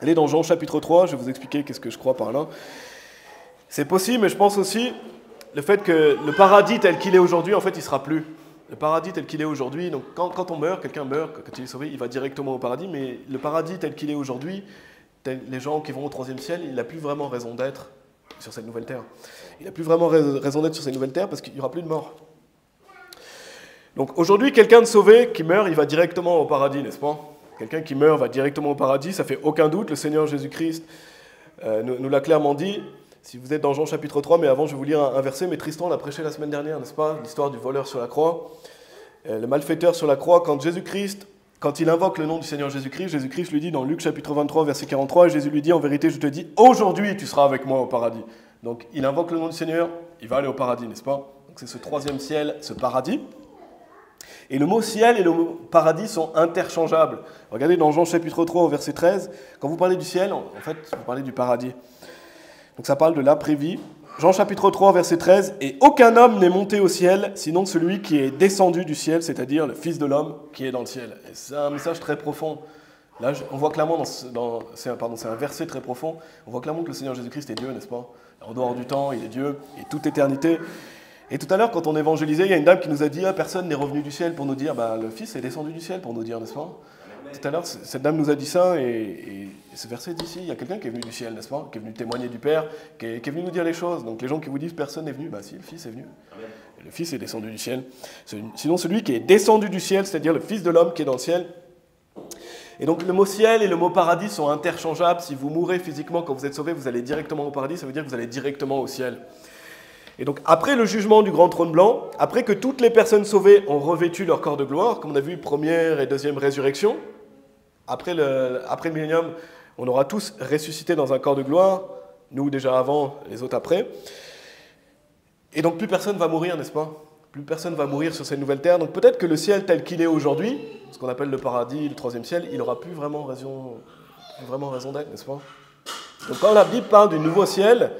S1: Elle est dans Jean chapitre 3, je vais vous expliquer qu'est-ce que je crois par là. C'est possible, mais je pense aussi le fait que le paradis tel qu'il est aujourd'hui, en fait, il sera plus. Le paradis tel qu'il est aujourd'hui, donc quand, quand, on meurt, quelqu'un meurt, quand il est sauvé, il va directement au paradis, mais le paradis tel qu'il est aujourd'hui, les gens qui vont au troisième ciel, il n'a plus vraiment raison d'être sur cette nouvelle terre. Il n'a plus vraiment raison d'être sur cette nouvelle terre parce qu'il n'y aura plus de mort. Donc aujourd'hui, quelqu'un de sauvé qui meurt, il va directement au paradis, n'est-ce pas? Quelqu'un qui meurt va directement au paradis, ça fait aucun doute. Le Seigneur Jésus-Christ euh, nous, l'a clairement dit. Si vous êtes dans Jean chapitre 3, mais avant je vais vous lire un, verset, mais Tristan l'a prêché la semaine dernière, n'est-ce pas? L'histoire du voleur sur la croix, euh, le malfaiteur sur la croix, quand Jésus-Christ, quand il invoque le nom du Seigneur Jésus-Christ, Jésus-Christ lui dit dans Luc chapitre 23, verset 43, Jésus lui dit en vérité, je te dis, aujourd'hui tu seras avec moi au paradis. Donc il invoque le nom du Seigneur, il va aller au paradis, n'est-ce pas? Donc c'est ce troisième ciel, ce paradis. Et le mot ciel et le mot paradis sont interchangeables. Regardez dans Jean chapitre 3 au verset 13, quand vous parlez du ciel, en fait, vous parlez du paradis. Donc ça parle de l'après-vie. Jean chapitre 3 verset 13, Et aucun homme n'est monté au ciel, sinon celui qui est descendu du ciel, c'est-à-dire le Fils de l'homme qui est dans le ciel. Et c'est un message très profond. Là, on voit clairement, dans, dans c'est un verset très profond, on voit clairement que le Seigneur Jésus-Christ est Dieu, n'est-ce pas? En dehors du temps, il est Dieu, et toute éternité. Et tout à l'heure, quand on évangélisait, il y a une dame qui nous a dit ah, Personne n'est revenu du ciel pour nous dire bah, Le Fils est descendu du ciel pour nous dire, n'est-ce pas? Tout à l'heure, cette dame nous a dit ça, et, ce verset dit ici il y a quelqu'un qui est venu du ciel, n'est-ce pas Qui est venu témoigner du Père, qui est, venu nous dire les choses. Donc les gens qui vous disent Personne n'est venu, bah si, le Fils est venu. le Fils est descendu du ciel. Sinon, celui qui est descendu du ciel, c'est-à-dire le Fils de l'homme qui est dans le ciel, et donc le mot ciel et le mot paradis sont interchangeables. Si vous mourrez physiquement quand vous êtes sauvé, vous allez directement au paradis, ça veut dire que vous allez directement au ciel. Et donc, après le jugement du grand trône blanc, après que toutes les personnes sauvées ont revêtu leur corps de gloire, comme on a vu première et deuxième résurrection, après le, après le millénium, on aura tous ressuscité dans un corps de gloire, nous déjà avant, les autres après. Et donc, plus personne va mourir, n'est-ce pas? Plus personne va mourir sur cette nouvelle terre. Donc, peut-être que le ciel tel qu'il est aujourd'hui, ce qu'on appelle le paradis, le troisième ciel, il n'aura plus vraiment raison, vraiment raison d'être, n'est-ce pas? Donc, quand la Bible parle du nouveau ciel,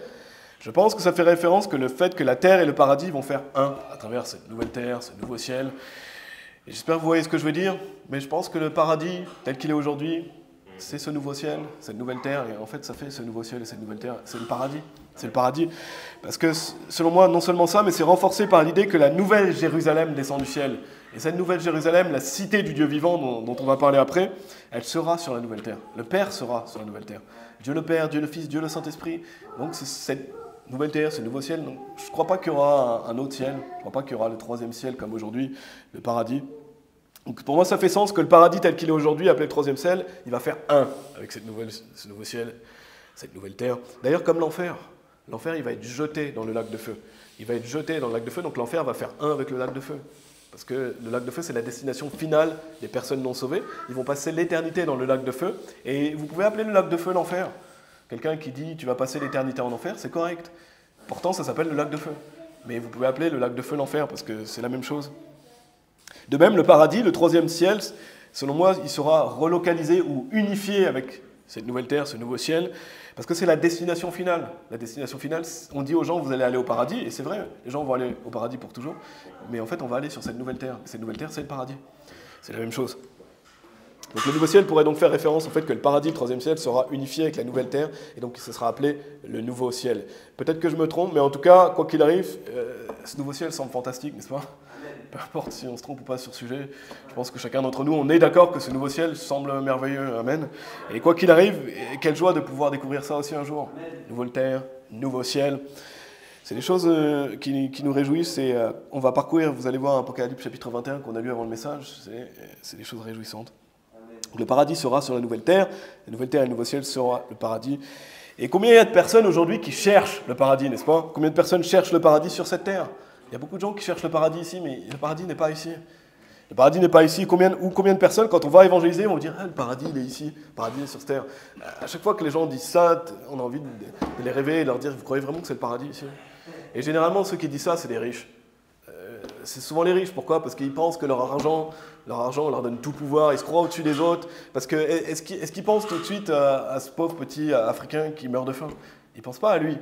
S1: je pense que ça fait référence que le fait que la terre et le paradis vont faire un à travers cette nouvelle terre, ce nouveau ciel. J'espère que vous voyez ce que je veux dire, mais je pense que le paradis, tel qu'il est aujourd'hui, c'est ce nouveau ciel, cette nouvelle terre, et en fait ça fait ce nouveau ciel et cette nouvelle terre, c'est le paradis. C'est le paradis. Parce que selon moi, non seulement ça, mais c'est renforcé par l'idée que la nouvelle Jérusalem descend du ciel. Et cette nouvelle Jérusalem, la cité du Dieu vivant dont, on va parler après, elle sera sur la nouvelle terre. Le Père sera sur la nouvelle terre. Dieu le Père, Dieu le Fils, Dieu le Saint-Esprit. Donc c'est cette nouvelle terre, ce nouveau ciel. Donc, je ne crois pas qu'il y aura un, autre ciel. Je ne crois pas qu'il y aura le troisième ciel comme aujourd'hui, le paradis. Donc pour moi, ça fait sens que le paradis tel qu'il est aujourd'hui, appelé le troisième ciel, il va faire un avec cette nouvelle, ce nouveau ciel, cette nouvelle terre. D'ailleurs, comme l'enfer. L'enfer, il va être jeté dans le lac de feu. Il va être jeté dans le lac de feu, donc l'enfer va faire un avec le lac de feu. Parce que le lac de feu, c'est la destination finale des personnes non sauvées. Ils vont passer l'éternité dans le lac de feu. Et vous pouvez appeler le lac de feu l'enfer. Quelqu'un qui dit tu vas passer l'éternité en enfer, c'est correct. Pourtant, ça s'appelle le lac de feu. Mais vous pouvez appeler le lac de feu l'enfer parce que c'est la même chose. De même, le paradis, le troisième ciel, selon moi, il sera relocalisé ou unifié avec cette nouvelle terre, ce nouveau ciel, parce que c'est la destination finale. La destination finale, on dit aux gens, vous allez aller au paradis, et c'est vrai, les gens vont aller au paradis pour toujours, mais en fait, on va aller sur cette nouvelle terre. Cette nouvelle terre, c'est le paradis. C'est la même chose. Donc le nouveau ciel pourrait donc faire référence au fait que le paradis, le troisième ciel, sera unifié avec la nouvelle terre, et donc ce sera appelé le nouveau ciel. Peut-être que je me trompe, mais en tout cas, quoi qu'il arrive, euh, ce nouveau ciel semble fantastique, n'est-ce pas? Peu importe si on se trompe ou pas sur ce sujet, je pense que chacun d'entre nous, on est d'accord que ce nouveau ciel semble merveilleux, amen. Et quoi qu'il arrive, quelle joie de pouvoir découvrir ça aussi un jour. Nouvelle terre, nouveau ciel. C'est des choses euh, qui, nous réjouissent et euh, on va parcourir, vous allez voir Apocalypse chapitre 21 qu'on a lu avant le message, c'est des choses réjouissantes le paradis sera sur la nouvelle terre, la nouvelle terre et le nouveau ciel sera le paradis. Et combien il y a de personnes aujourd'hui qui cherchent le paradis, n'est-ce pas? Combien de personnes cherchent le paradis sur cette terre? Il y a beaucoup de gens qui cherchent le paradis ici, mais le paradis n'est pas ici. Le paradis n'est pas ici. Combien, ou combien de personnes, quand on va évangéliser, vont dire ah, le paradis, il est ici, le paradis est sur cette terre. À chaque fois que les gens disent ça, on a envie de, les rêver et de leur dire vous croyez vraiment que c'est le paradis ici? Et généralement, ceux qui disent ça, c'est des riches. Euh, c'est souvent les riches. Pourquoi? Parce qu'ils pensent que leur argent leur argent leur donne tout pouvoir, ils se croient au-dessus des autres. Parce que est-ce qu'ils pensent tout de suite à, ce pauvre petit Africain qui meurt de faim? Ils ne pensent pas à lui.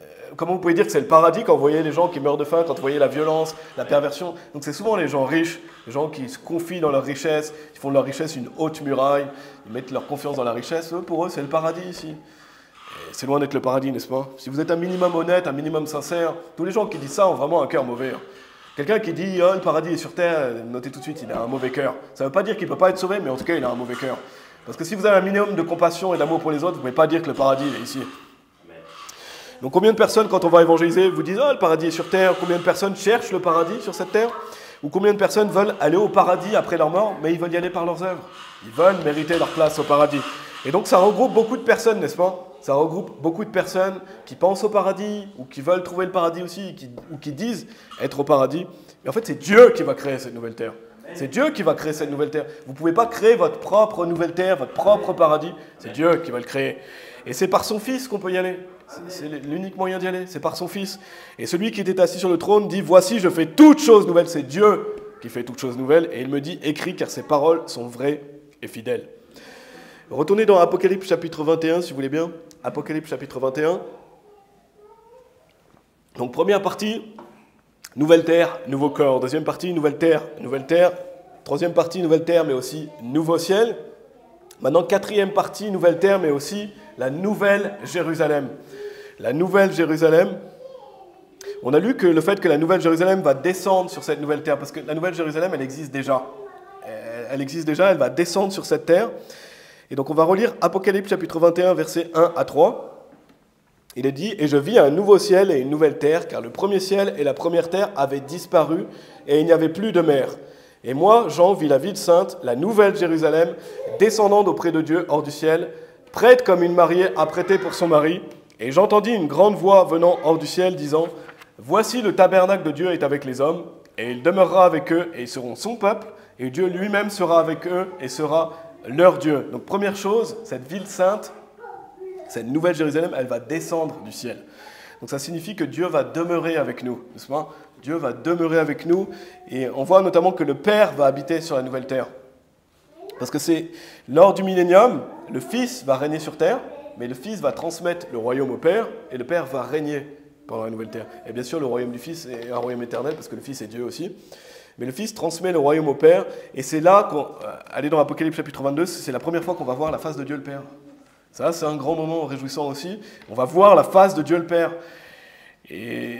S1: Euh, comment vous pouvez dire que c'est le paradis quand vous voyez les gens qui meurent de faim, quand vous voyez la violence, la perversion? Donc c'est souvent les gens riches, les gens qui se confient dans leur richesse, qui font de leur richesse une haute muraille, ils mettent leur confiance dans la richesse. pour eux, c'est le paradis ici. C'est loin d'être le paradis, n'est-ce pas? Si vous êtes un minimum honnête, un minimum sincère, tous les gens qui disent ça ont vraiment un cœur mauvais. Quelqu'un qui dit oh, le paradis est sur terre, notez tout de suite, il a un mauvais cœur. Ça ne veut pas dire qu'il ne peut pas être sauvé, mais en tout cas, il a un mauvais cœur. Parce que si vous avez un minimum de compassion et d'amour pour les autres, vous ne pouvez pas dire que le paradis est ici. Donc combien de personnes, quand on va évangéliser, vous disent Oh, le paradis est sur terre Combien de personnes cherchent le paradis sur cette terre? Ou combien de personnes veulent aller au paradis après leur mort, mais ils veulent y aller par leurs œuvres? Ils veulent mériter leur place au paradis. Et donc ça regroupe beaucoup de personnes, n'est-ce pas? Ça regroupe beaucoup de personnes qui pensent au paradis, ou qui veulent trouver le paradis aussi, ou qui disent être au paradis. Mais en fait, c'est Dieu qui va créer cette nouvelle terre. C'est Dieu qui va créer cette nouvelle terre. Vous ne pouvez pas créer votre propre nouvelle terre, votre propre paradis. C'est Dieu qui va le créer. Et c'est par son Fils qu'on peut y aller. C'est l'unique moyen d'y aller. C'est par son Fils. Et celui qui était assis sur le trône dit, voici, je fais toutes choses nouvelles. C'est Dieu qui fait toutes choses nouvelles. Et il me dit, écris car ses paroles sont vraies et fidèles. Retournez dans Apocalypse chapitre 21, si vous voulez bien. Apocalypse chapitre 21. Donc première partie, nouvelle terre, nouveau corps. Deuxième partie, nouvelle terre, nouvelle terre. Troisième partie, nouvelle terre, mais aussi nouveau ciel. Maintenant, quatrième partie, nouvelle terre, mais aussi la nouvelle Jérusalem. La nouvelle Jérusalem. On a lu que le fait que la nouvelle Jérusalem va descendre sur cette nouvelle terre, parce que la nouvelle Jérusalem, elle existe déjà. Elle existe déjà, elle va descendre sur cette terre. Et donc on va relire Apocalypse chapitre 21, versets 1 à 3. Il est dit, Et je vis un nouveau ciel et une nouvelle terre, car le premier ciel et la première terre avaient disparu, et il n'y avait plus de mer. Et moi, Jean, vis la ville sainte, la nouvelle Jérusalem, descendant auprès de Dieu hors du ciel, prête comme une mariée à prêter pour son mari. Et j'entendis une grande voix venant hors du ciel disant, Voici le tabernacle de Dieu est avec les hommes, et il demeurera avec eux, et ils seront son peuple, et Dieu lui-même sera avec eux, et sera leur Dieu. Donc première chose, cette ville sainte, cette nouvelle Jérusalem, elle va descendre du ciel. Donc ça signifie que Dieu va demeurer avec nous, n'est-ce Dieu va demeurer avec nous, et on voit notamment que le Père va habiter sur la nouvelle terre. Parce que c'est lors du millénium, le Fils va régner sur terre, mais le Fils va transmettre le royaume au Père, et le Père va régner pendant la nouvelle terre. Et bien sûr, le royaume du Fils est un royaume éternel, parce que le Fils est Dieu aussi. Mais le Fils transmet le royaume au Père, et c'est là qu'on. Euh, allez dans Apocalypse chapitre 22, c'est la première fois qu'on va voir la face de Dieu le Père. Ça, c'est un grand moment réjouissant aussi. On va voir la face de Dieu le Père. Et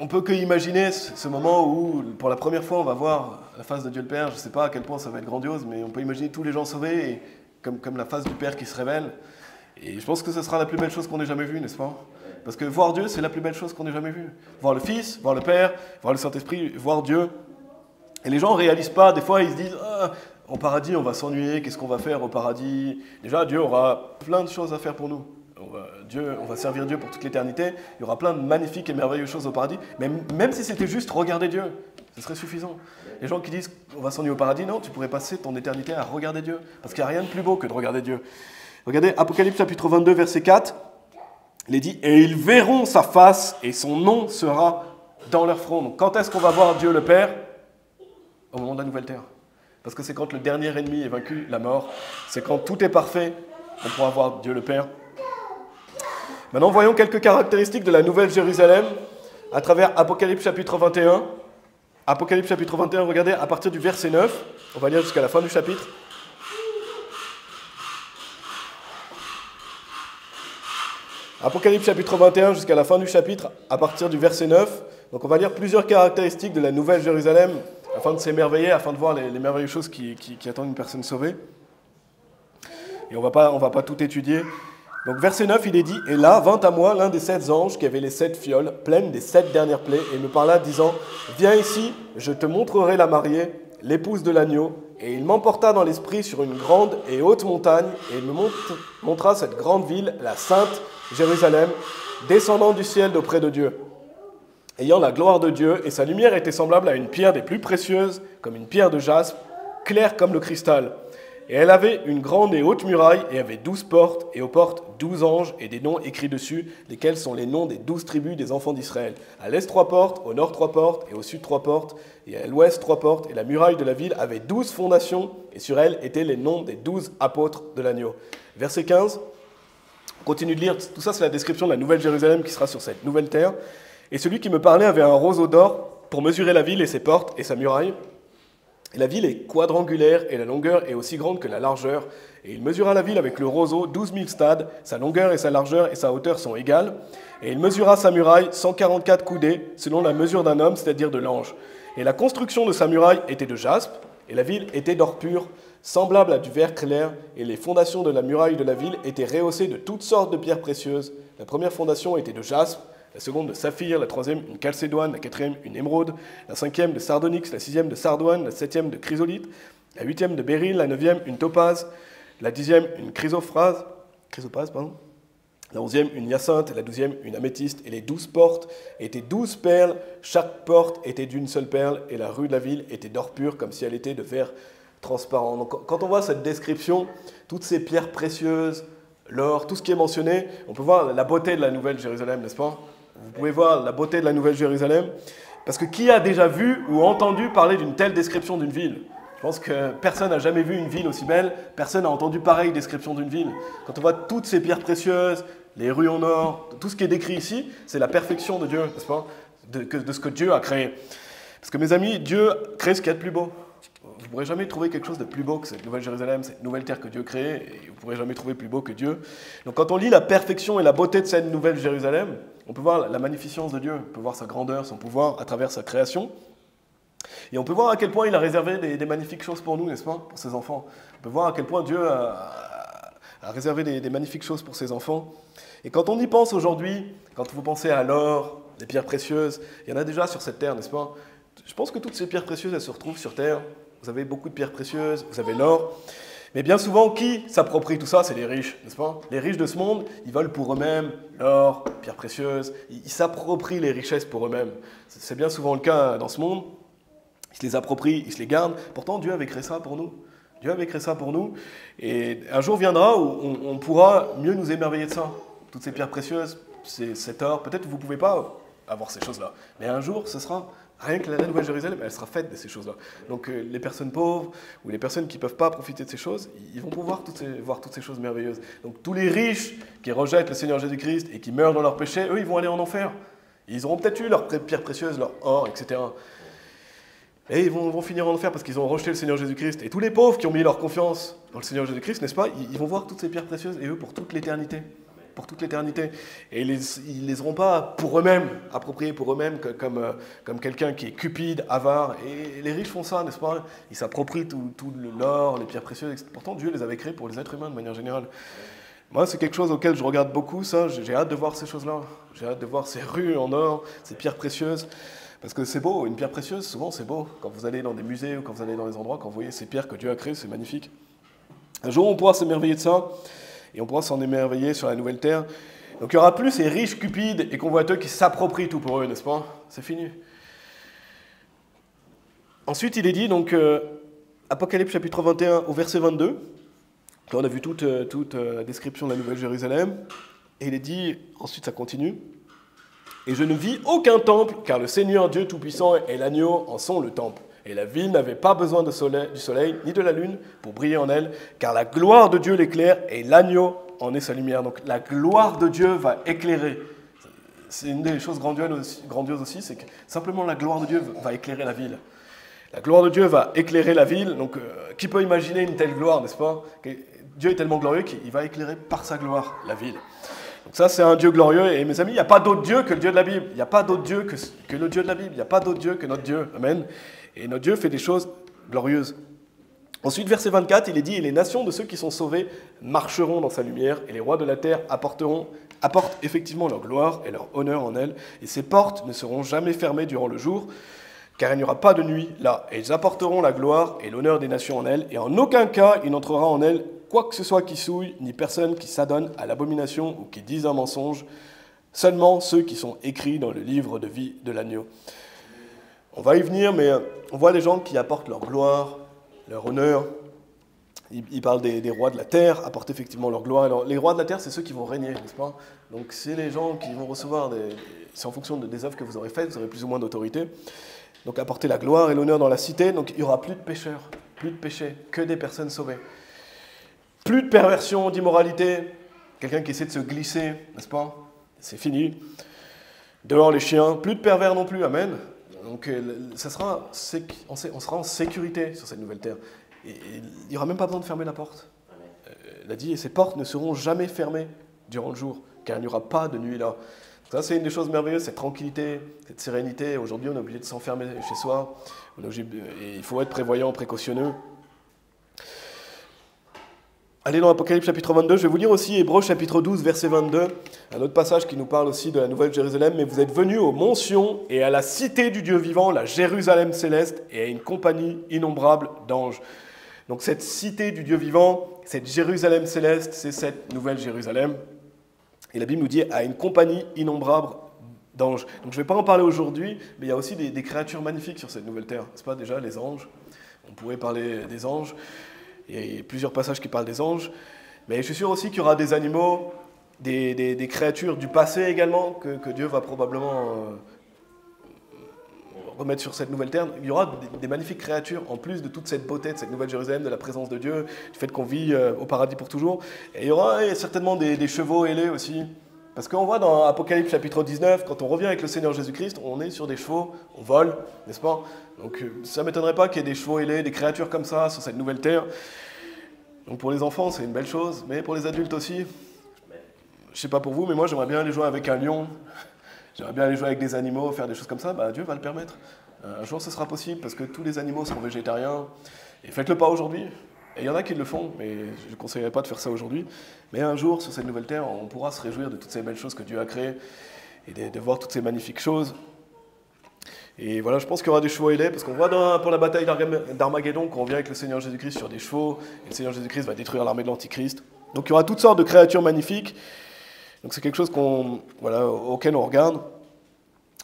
S1: on peut que imaginer ce moment où, pour la première fois, on va voir la face de Dieu le Père. Je ne sais pas à quel point ça va être grandiose, mais on peut imaginer tous les gens sauvés, comme la face du Père qui se révèle. Et je pense que ce sera la plus belle chose qu'on ait jamais vue, n'est-ce pas? Parce que voir Dieu, c'est la plus belle chose qu'on ait jamais vue. Voir le Fils, voir le Père, voir le Saint-Esprit, voir Dieu. Et les gens ne réalisent pas, des fois ils se disent ah, au paradis on va s'ennuyer, qu'est-ce qu'on va faire au paradis? Déjà Dieu aura plein de choses à faire pour nous. On va, Dieu, on va servir Dieu pour toute l'éternité, il y aura plein de magnifiques et merveilleuses choses au paradis, mais même si c'était juste regarder Dieu, ce serait suffisant. Les gens qui disent on va s'ennuyer au paradis, non, tu pourrais passer ton éternité à regarder Dieu, parce qu'il n'y a rien de plus beau que de regarder Dieu. Regardez Apocalypse chapitre 22 verset 4, il est dit et ils verront sa face et son nom sera dans leur front. Donc quand est-ce qu'on va voir Dieu le Père? Au moment de la nouvelle terre. Parce que c'est quand le dernier ennemi est vaincu, la mort, c'est quand tout est parfait qu'on pourra voir Dieu le Père. Maintenant, voyons quelques caractéristiques de la nouvelle Jérusalem à travers Apocalypse chapitre 21. Apocalypse chapitre 21, regardez, à partir du verset 9, on va lire jusqu'à la fin du chapitre. Apocalypse chapitre 21 jusqu'à la fin du chapitre, à partir du verset 9. Donc on va lire plusieurs caractéristiques de la nouvelle Jérusalem afin de s'émerveiller, afin de voir les, merveilleuses choses qui, attendent une personne sauvée. Et on ne va pas tout étudier. Donc verset 9, il est dit, Et là vint à moi l'un des sept anges qui avait les sept fioles, pleines des sept dernières plaies, et me parla disant, Viens ici, je te montrerai la mariée, l'épouse de l'agneau. Et il m'emporta dans l'esprit sur une grande et haute montagne, et il me montra cette grande ville, la sainte Jérusalem, descendant du ciel d'auprès de Dieu ayant la gloire de Dieu, et sa lumière était semblable à une pierre des plus précieuses, comme une pierre de jaspe, claire comme le cristal. Et elle avait une grande et haute muraille, et avait douze portes, et aux portes douze anges, et des noms écrits dessus, lesquels sont les noms des douze tribus des enfants d'Israël. À l'est trois portes, au nord trois portes, et au sud trois portes, et à l'ouest trois portes, et la muraille de la ville avait douze fondations, et sur elle étaient les noms des douze apôtres de l'agneau. Verset 15, on continue de lire, tout ça c'est la description de la nouvelle Jérusalem qui sera sur cette nouvelle terre. Et celui qui me parlait avait un roseau d'or pour mesurer la ville et ses portes et sa muraille. La ville est quadrangulaire et la longueur est aussi grande que la largeur. Et il mesura la ville avec le roseau, douze mille stades. Sa longueur et sa largeur et sa hauteur sont égales. Et il mesura sa muraille, 144 coudées, selon la mesure d'un homme, c'est-à-dire de l'ange. Et la construction de sa muraille était de jaspe, et la ville était d'or pur, semblable à du verre clair, et les fondations de la muraille de la ville étaient rehaussées de toutes sortes de pierres précieuses. La première fondation était de jaspe, la seconde de saphir, la troisième une calcédoine, la quatrième une émeraude, la cinquième de sardonyx, la sixième de sardoine, la septième de chrysolite, la huitième de béryl, la neuvième une topaze, la dixième une chrysophrase, pardon, la onzième une hyacinthe, la douzième une améthyste, et les douze portes étaient douze perles, chaque porte était d'une seule perle, et la rue de la ville était d'or pur, comme si elle était de verre transparent. Donc, quand on voit cette description, toutes ces pierres précieuses, l'or, tout ce qui est mentionné, on peut voir la beauté de la Nouvelle Jérusalem, n'est-ce pas? Vous pouvez voir la beauté de la Nouvelle Jérusalem, parce que qui a déjà vu ou entendu parler d'une telle description d'une ville? Je pense que personne n'a jamais vu une ville aussi belle, personne n'a entendu pareille description d'une ville. Quand on voit toutes ces pierres précieuses, les rues en or, tout ce qui est décrit ici, c'est la perfection de Dieu, n'est-ce pas? De, ce que Dieu a créé. Parce que mes amis, Dieu crée ce qu'il y a de plus beau. Vous ne pourrez jamais trouver quelque chose de plus beau que cette nouvelle Jérusalem, cette nouvelle terre que Dieu crée, et vous pourrez jamais trouver plus beau que Dieu. Donc quand on lit la perfection et la beauté de cette nouvelle Jérusalem, on peut voir la magnificence de Dieu, on peut voir sa grandeur, son pouvoir à travers sa création. Et on peut voir à quel point il a réservé des, magnifiques choses pour nous, n'est-ce pas, pour ses enfants. On peut voir à quel point Dieu a, réservé des, magnifiques choses pour ses enfants. Et quand on y pense aujourd'hui, quand vous pensez à l'or, les pierres précieuses, il y en a déjà sur cette terre, n'est-ce pas? Je pense que toutes ces pierres précieuses, elles se retrouvent sur terre. Vous avez beaucoup de pierres précieuses, vous avez l'or. Mais bien souvent, qui s'approprie tout ça? C'est les riches, n'est-ce pas? Les riches de ce monde, ils veulent pour eux-mêmes l'or, pierres précieuses. Ils s'approprient les richesses pour eux-mêmes. C'est bien souvent le cas dans ce monde. Ils se les approprient, ils se les gardent. Pourtant, Dieu avait créé ça pour nous. Dieu avait créé ça pour nous. Et un jour viendra où on, pourra mieux nous émerveiller de ça. Toutes ces pierres précieuses, cet or. Peut-être vous ne pouvez pas avoir ces choses-là. Mais un jour, ce sera rien que la Nouvelle Jérusalem, elle sera faite de ces choses-là. Donc euh, les personnes pauvres ou les personnes qui ne peuvent pas profiter de ces choses, ils vont pouvoir voir toutes ces choses merveilleuses. Donc tous les riches qui rejettent le Seigneur Jésus-Christ et qui meurent dans leurs péchés, eux, ils vont aller en enfer. Ils auront peut-être eu leurs pierres précieuses, leur or, etc. Et ils vont, finir en enfer parce qu'ils ont rejeté le Seigneur Jésus-Christ. Et tous les pauvres qui ont mis leur confiance dans le Seigneur Jésus-Christ, n'est-ce pas ils, vont voir toutes ces pierres précieuses, et eux pour toute l'éternité. Pour toute l'éternité. Et ils ne les auront pas pour eux-mêmes, appropriés pour eux-mêmes, comme, euh, comme quelqu'un qui est cupide, avare. Et les riches font ça, n'est-ce pas? Ils s'approprient tout, tout l'or, les pierres précieuses. Pourtant, Dieu les avait créés pour les êtres humains de manière générale. Moi, c'est quelque chose auquel je regarde beaucoup, ça. J'ai hâte de voir ces choses-là. J'ai hâte de voir ces rues en or, ces pierres précieuses. Parce que c'est beau, une pierre précieuse, souvent c'est beau. Quand vous allez dans des musées ou quand vous allez dans des endroits, quand vous voyez ces pierres que Dieu a créées, c'est magnifique. Un jour, on pourra s'émerveiller de ça, et on pourra s'en émerveiller sur la nouvelle terre. Donc il n'y aura plus ces riches cupides et convoiteux qui s'approprient tout pour eux, n'est-ce pas? C'est fini. Ensuite, il est dit, donc, euh, Apocalypse chapitre 21 au verset 22, là on a vu toute, euh, toute euh, la description de la Nouvelle Jérusalem, et il est dit, ensuite ça continue, et je ne vis aucun temple, car le Seigneur Dieu Tout-Puissant et l'agneau en sont le temple. Et la ville n'avait pas besoin du soleil ni de la lune pour briller en elle, car la gloire de Dieu l'éclaire et l'agneau en est sa lumière. Donc la gloire de Dieu va éclairer. C'est une des choses grandioses aussi, c'est que simplement la gloire de Dieu va éclairer la ville. La gloire de Dieu va éclairer la ville. Donc euh, qui peut imaginer une telle gloire, n'est-ce pas? Dieu est tellement glorieux qu'il va éclairer par sa gloire la ville. Donc ça, c'est un Dieu glorieux. Et mes amis, il n'y a pas d'autre Dieu que le Dieu de la Bible. Il n'y a pas d'autre Dieu que, que, le Dieu de la Bible. Il n'y a pas d'autre Dieu que notre Dieu. Amen. Et notre Dieu fait des choses glorieuses. Ensuite, verset 24, il est dit, et les nations de ceux qui sont sauvés marcheront dans sa lumière, et les rois de la terre apporteront, apportent effectivement leur gloire et leur honneur en elle, et ces portes ne seront jamais fermées durant le jour, car il n'y aura pas de nuit là, et ils apporteront la gloire et l'honneur des nations en elle, et en aucun cas il n'entrera en elle quoi que ce soit qui souille, ni personne qui s'adonne à l'abomination ou qui dise un mensonge, seulement ceux qui sont écrits dans le livre de vie de l'agneau. On va y venir, mais euh, on voit les gens qui apportent leur gloire, leur honneur. Il, parle des, rois de la terre, apportent effectivement leur gloire. Alors, les rois de la terre, c'est ceux qui vont régner, n'est-ce pas? Donc, c'est les gens qui vont recevoir. C'est en fonction des œuvres que vous aurez faites, vous aurez plus ou moins d'autorité. Donc, apporter la gloire et l'honneur dans la cité. Donc, il n'y aura plus de pécheurs, plus de péchés, que des personnes sauvées. Plus de perversion, d'immoralité. Quelqu'un qui essaie de se glisser, n'est-ce pas? C'est fini. Dehors les chiens. Plus de pervers non plus. Amen. Donc euh, on sera en sécurité sur cette nouvelle terre. Il n'y aura même pas besoin de fermer la porte. Euh, il a dit, et ces portes ne seront jamais fermées durant le jour, car il n'y aura pas de nuit là. Ça, c'est une des choses merveilleuses, cette tranquillité, cette sérénité. Aujourd'hui, on est obligé de s'enfermer chez soi. Il faut être prévoyant, précautionneux. Allez dans Apocalypse chapitre 22, je vais vous lire aussi Hébreux chapitre 12, verset 22, un autre passage qui nous parle aussi de la Nouvelle Jérusalem. Mais vous êtes venus au mont Sion et à la cité du Dieu vivant, la Jérusalem céleste, et à une compagnie innombrable d'anges. Donc cette cité du Dieu vivant, cette Jérusalem céleste, c'est cette Nouvelle Jérusalem. Et la Bible nous dit à une compagnie innombrable d'anges. Donc je ne vais pas en parler aujourd'hui, mais il y a aussi des, des créatures magnifiques sur cette nouvelle terre. n'est-ce pas déjà les anges? On pourrait parler des anges. Il y a plusieurs passages qui parlent des anges. Mais je suis sûr aussi qu'il y aura des animaux, des, créatures du passé également, que, Dieu va probablement euh, remettre sur cette nouvelle terre. Il y aura des, magnifiques créatures, en plus de toute cette beauté de cette nouvelle Jérusalem, de la présence de Dieu, du fait qu'on vit euh, au paradis pour toujours. Et il y aura certainement des, chevaux ailés aussi. Parce qu'on voit dans Apocalypse chapitre 19, quand on revient avec le Seigneur Jésus-Christ, on est sur des chevaux, on vole, n'est-ce pas? Donc euh, ça ne m'étonnerait pas qu'il y ait des chevaux ailés, des créatures comme ça sur cette nouvelle terre. Donc pour les enfants, c'est une belle chose, mais pour les adultes aussi, je sais pas pour vous, mais moi j'aimerais bien aller jouer avec un lion, j'aimerais bien aller jouer avec des animaux, faire des choses comme ça, bah, Dieu va le permettre. Un jour ce sera possible parce que tous les animaux seront végétariens. Et faites-le pas aujourd'hui. Et il y en a qui le font, mais je ne conseillerais pas de faire ça aujourd'hui. Mais un jour, sur cette nouvelle terre, on pourra se réjouir de toutes ces belles choses que Dieu a créées et de, voir toutes ces magnifiques choses. Et voilà, je pense qu'il y aura des chevaux ailés, parce qu'on voit pour la bataille d'Armageddon qu'on vient avec le Seigneur Jésus-Christ sur des chevaux, et le Seigneur Jésus-Christ va détruire l'armée de l'Antichrist. Donc il y aura toutes sortes de créatures magnifiques. Donc c'est quelque chose qu'on, voilà, auquel on regarde.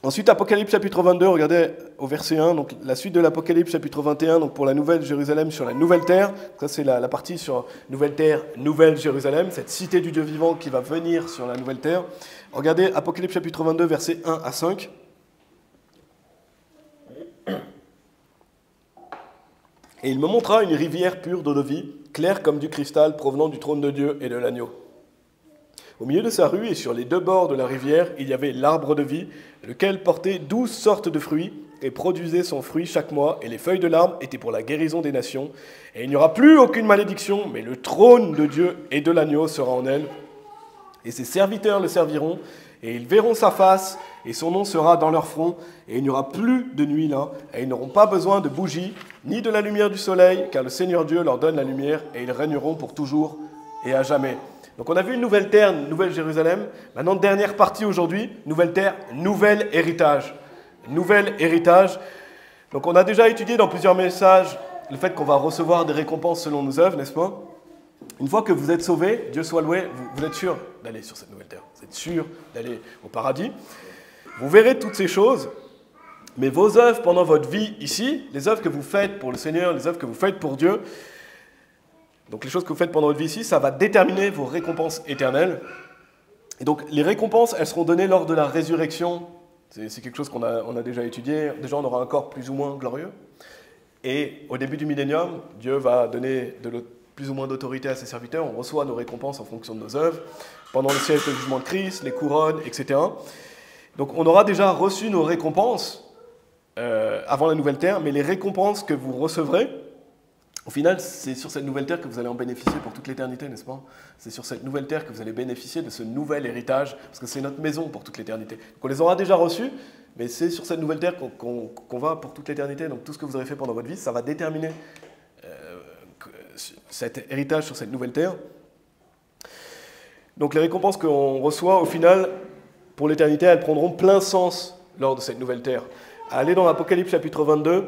S1: Ensuite, Apocalypse chapitre 22, regardez au verset 1, donc la suite de l'Apocalypse chapitre 21, donc pour la nouvelle Jérusalem sur la nouvelle terre. Ça, c'est la, partie sur nouvelle terre, nouvelle Jérusalem, cette cité du Dieu vivant qui va venir sur la nouvelle terre. Regardez Apocalypse chapitre 22, verset 1 à 5. Et il me montra une rivière pure d'eau de vie, claire comme du cristal provenant du trône de Dieu et de l'agneau. Au milieu de sa rue et sur les deux bords de la rivière, il y avait l'arbre de vie, lequel portait douze sortes de fruits et produisait son fruit chaque mois, et les feuilles de l'arbre étaient pour la guérison des nations. Et il n'y aura plus aucune malédiction, mais le trône de Dieu et de l'agneau sera en elle. Et ses serviteurs le serviront, et ils verront sa face, et son nom sera dans leur front, et il n'y aura plus de nuit là, et ils n'auront pas besoin de bougies, ni de la lumière du soleil, car le Seigneur Dieu leur donne la lumière, et ils régneront pour toujours et à jamais. Donc on a vu une nouvelle terre, une nouvelle Jérusalem. Maintenant, dernière partie aujourd'hui, nouvelle terre, nouvel héritage. Nouvel héritage. Donc on a déjà étudié dans plusieurs messages le fait qu'on va recevoir des récompenses selon nos œuvres, n'est-ce pas? Une fois que vous êtes sauvés, Dieu soit loué, vous, êtes sûr d'aller sur cette nouvelle terre. Vous êtes sûr d'aller au paradis. Vous verrez toutes ces choses, mais vos œuvres pendant votre vie ici, les œuvres que vous faites pour le Seigneur, les œuvres que vous faites pour Dieu, donc les choses que vous faites pendant votre vie ici, ça va déterminer vos récompenses éternelles. Et donc les récompenses, elles seront données lors de la résurrection. C'est quelque chose qu'on a, déjà étudié. Déjà, on aura un corps plus ou moins glorieux. Et au début du millénium, Dieu va donner plus ou moins d'autorité à ses serviteurs. On reçoit nos récompenses en fonction de nos œuvres. Pendant le siècle du jugement de Christ, les couronnes, etc. Donc on aura déjà reçu nos récompenses euh, avant la nouvelle terre, mais les récompenses que vous recevrez, au final, c'est sur cette nouvelle terre que vous allez en bénéficier pour toute l'éternité, n'est-ce pas? C'est sur cette nouvelle terre que vous allez bénéficier de ce nouvel héritage, parce que c'est notre maison pour toute l'éternité. On les aura déjà reçus, mais c'est sur cette nouvelle terre qu'on va pour toute l'éternité. Donc tout ce que vous aurez fait pendant votre vie, ça va déterminer euh, cet héritage sur cette nouvelle terre. Donc les récompenses qu'on reçoit, au final, pour l'éternité, elles prendront plein sens lors de cette nouvelle terre. Allez dans l'Apocalypse chapitre 22.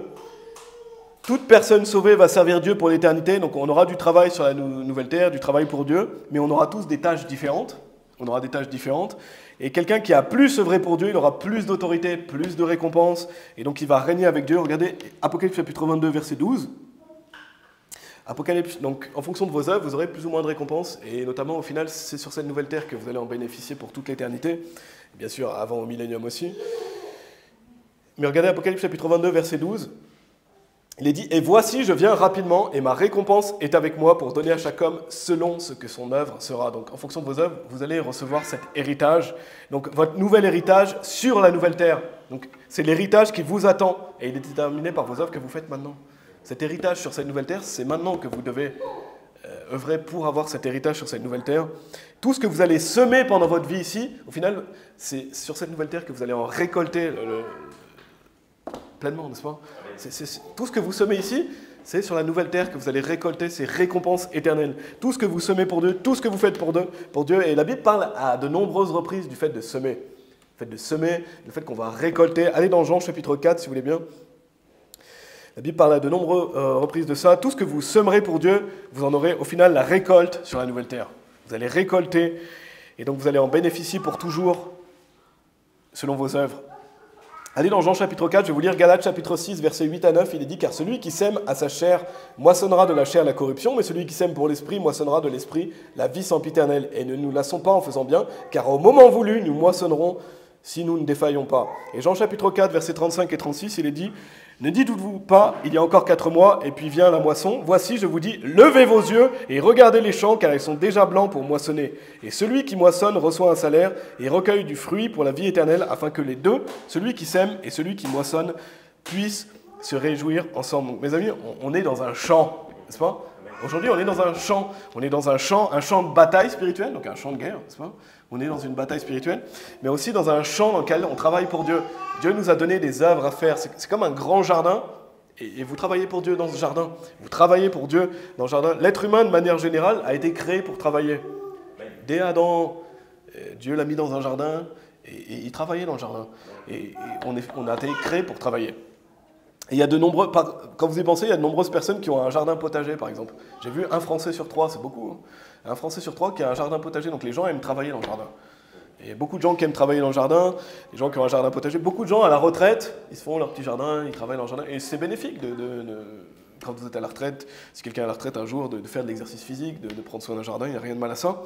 S1: Toute personne sauvée va servir Dieu pour l'éternité, donc on aura du travail sur la nouvelle terre, du travail pour Dieu, mais on aura tous des tâches différentes. On aura des tâches différentes. Et quelqu'un qui a plus œuvré pour Dieu, il aura plus d'autorité, plus de récompenses, et donc il va régner avec Dieu. Regardez Apocalypse chapitre 22, verset 12. Apocalypse, donc en fonction de vos œuvres, vous aurez plus ou moins de récompenses, et notamment au final, c'est sur cette nouvelle terre que vous allez en bénéficier pour toute l'éternité, bien sûr avant au millénium aussi. Mais regardez Apocalypse chapitre 22, verset 12. Il est dit, et voici, je viens rapidement, et ma récompense est avec moi pour donner à chaque homme selon ce que son œuvre sera. Donc en fonction de vos œuvres, vous allez recevoir cet héritage, donc votre nouvel héritage sur la nouvelle terre. Donc c'est l'héritage qui vous attend, et il est déterminé par vos œuvres que vous faites maintenant. Cet héritage sur cette nouvelle terre, c'est maintenant que vous devez euh, œuvrer pour avoir cet héritage sur cette nouvelle terre. Tout ce que vous allez semer pendant votre vie ici, au final, c'est sur cette nouvelle terre que vous allez en récolter pleinement, n'est-ce pas? Tout ce que vous semez ici, c'est sur la nouvelle terre que vous allez récolter ces récompenses éternelles. Tout ce que vous semez pour Dieu, tout ce que vous faites pour Dieu, pour Dieu. Et la Bible parle à de nombreuses reprises du fait de semer. Le fait de semer, le fait qu'on va récolter. Allez dans Jean chapitre 4 si vous voulez bien. La Bible parle à de nombreuses euh, reprises de ça. Tout ce que vous semerez pour Dieu, vous en aurez au final la récolte sur la nouvelle terre. Vous allez récolter et donc vous allez en bénéficier pour toujours selon vos œuvres. Allez dans Jean chapitre 4, je vais vous lire Galates chapitre 6, versets 8 à 9. Il est dit Car celui qui sème à sa chair moissonnera de la chair la corruption, mais celui qui sème pour l'esprit moissonnera de l'esprit la vie sempiternelle. Et ne nous lassons pas en faisant bien, car au moment voulu, nous moissonnerons si nous ne défaillons pas. Et Jean chapitre 4, versets 35 et 36, il est dit ne dites-vous pas, il y a encore quatre mois, et puis vient la moisson. Voici, je vous dis, levez vos yeux et regardez les champs, car ils sont déjà blancs pour moissonner. Et celui qui moissonne reçoit un salaire et recueille du fruit pour la vie éternelle, afin que les deux, celui qui sème et celui qui moissonne, puissent se réjouir ensemble. mes amis, on est dans un champ, n'est-ce pas? Aujourd'hui, on est dans un champ. On est dans un champ, un champ de bataille spirituelle, donc un champ de guerre, n'est-ce pas? On est dans une bataille spirituelle, mais aussi dans un champ dans lequel on travaille pour Dieu. Dieu nous a donné des œuvres à faire. C'est comme un grand jardin, et, vous travaillez pour Dieu dans ce jardin. Vous travaillez pour Dieu dans ce jardin. L'être humain, de manière générale, a été créé pour travailler. Dès Adam, euh, Dieu l'a mis dans un jardin, et, il travaillait dans le jardin. Et, on, on a été créé pour travailler il y a de nombreux, quand vous y pensez, il y a de nombreuses personnes qui ont un jardin potager, par exemple. J'ai vu un Français sur trois, c'est beaucoup. Hein. Un Français sur trois qui a un jardin potager, donc les gens aiment travailler dans le jardin. A beaucoup de gens qui aiment travailler dans le jardin, des gens qui ont un jardin potager. Beaucoup de gens à la retraite, ils se font leur petit jardin, ils travaillent dans le jardin. Et c'est bénéfique de, quand vous êtes à la retraite, si quelqu'un est à la retraite un jour, de, faire de l'exercice physique, de, prendre soin d'un jardin, il n'y a rien de mal à ça.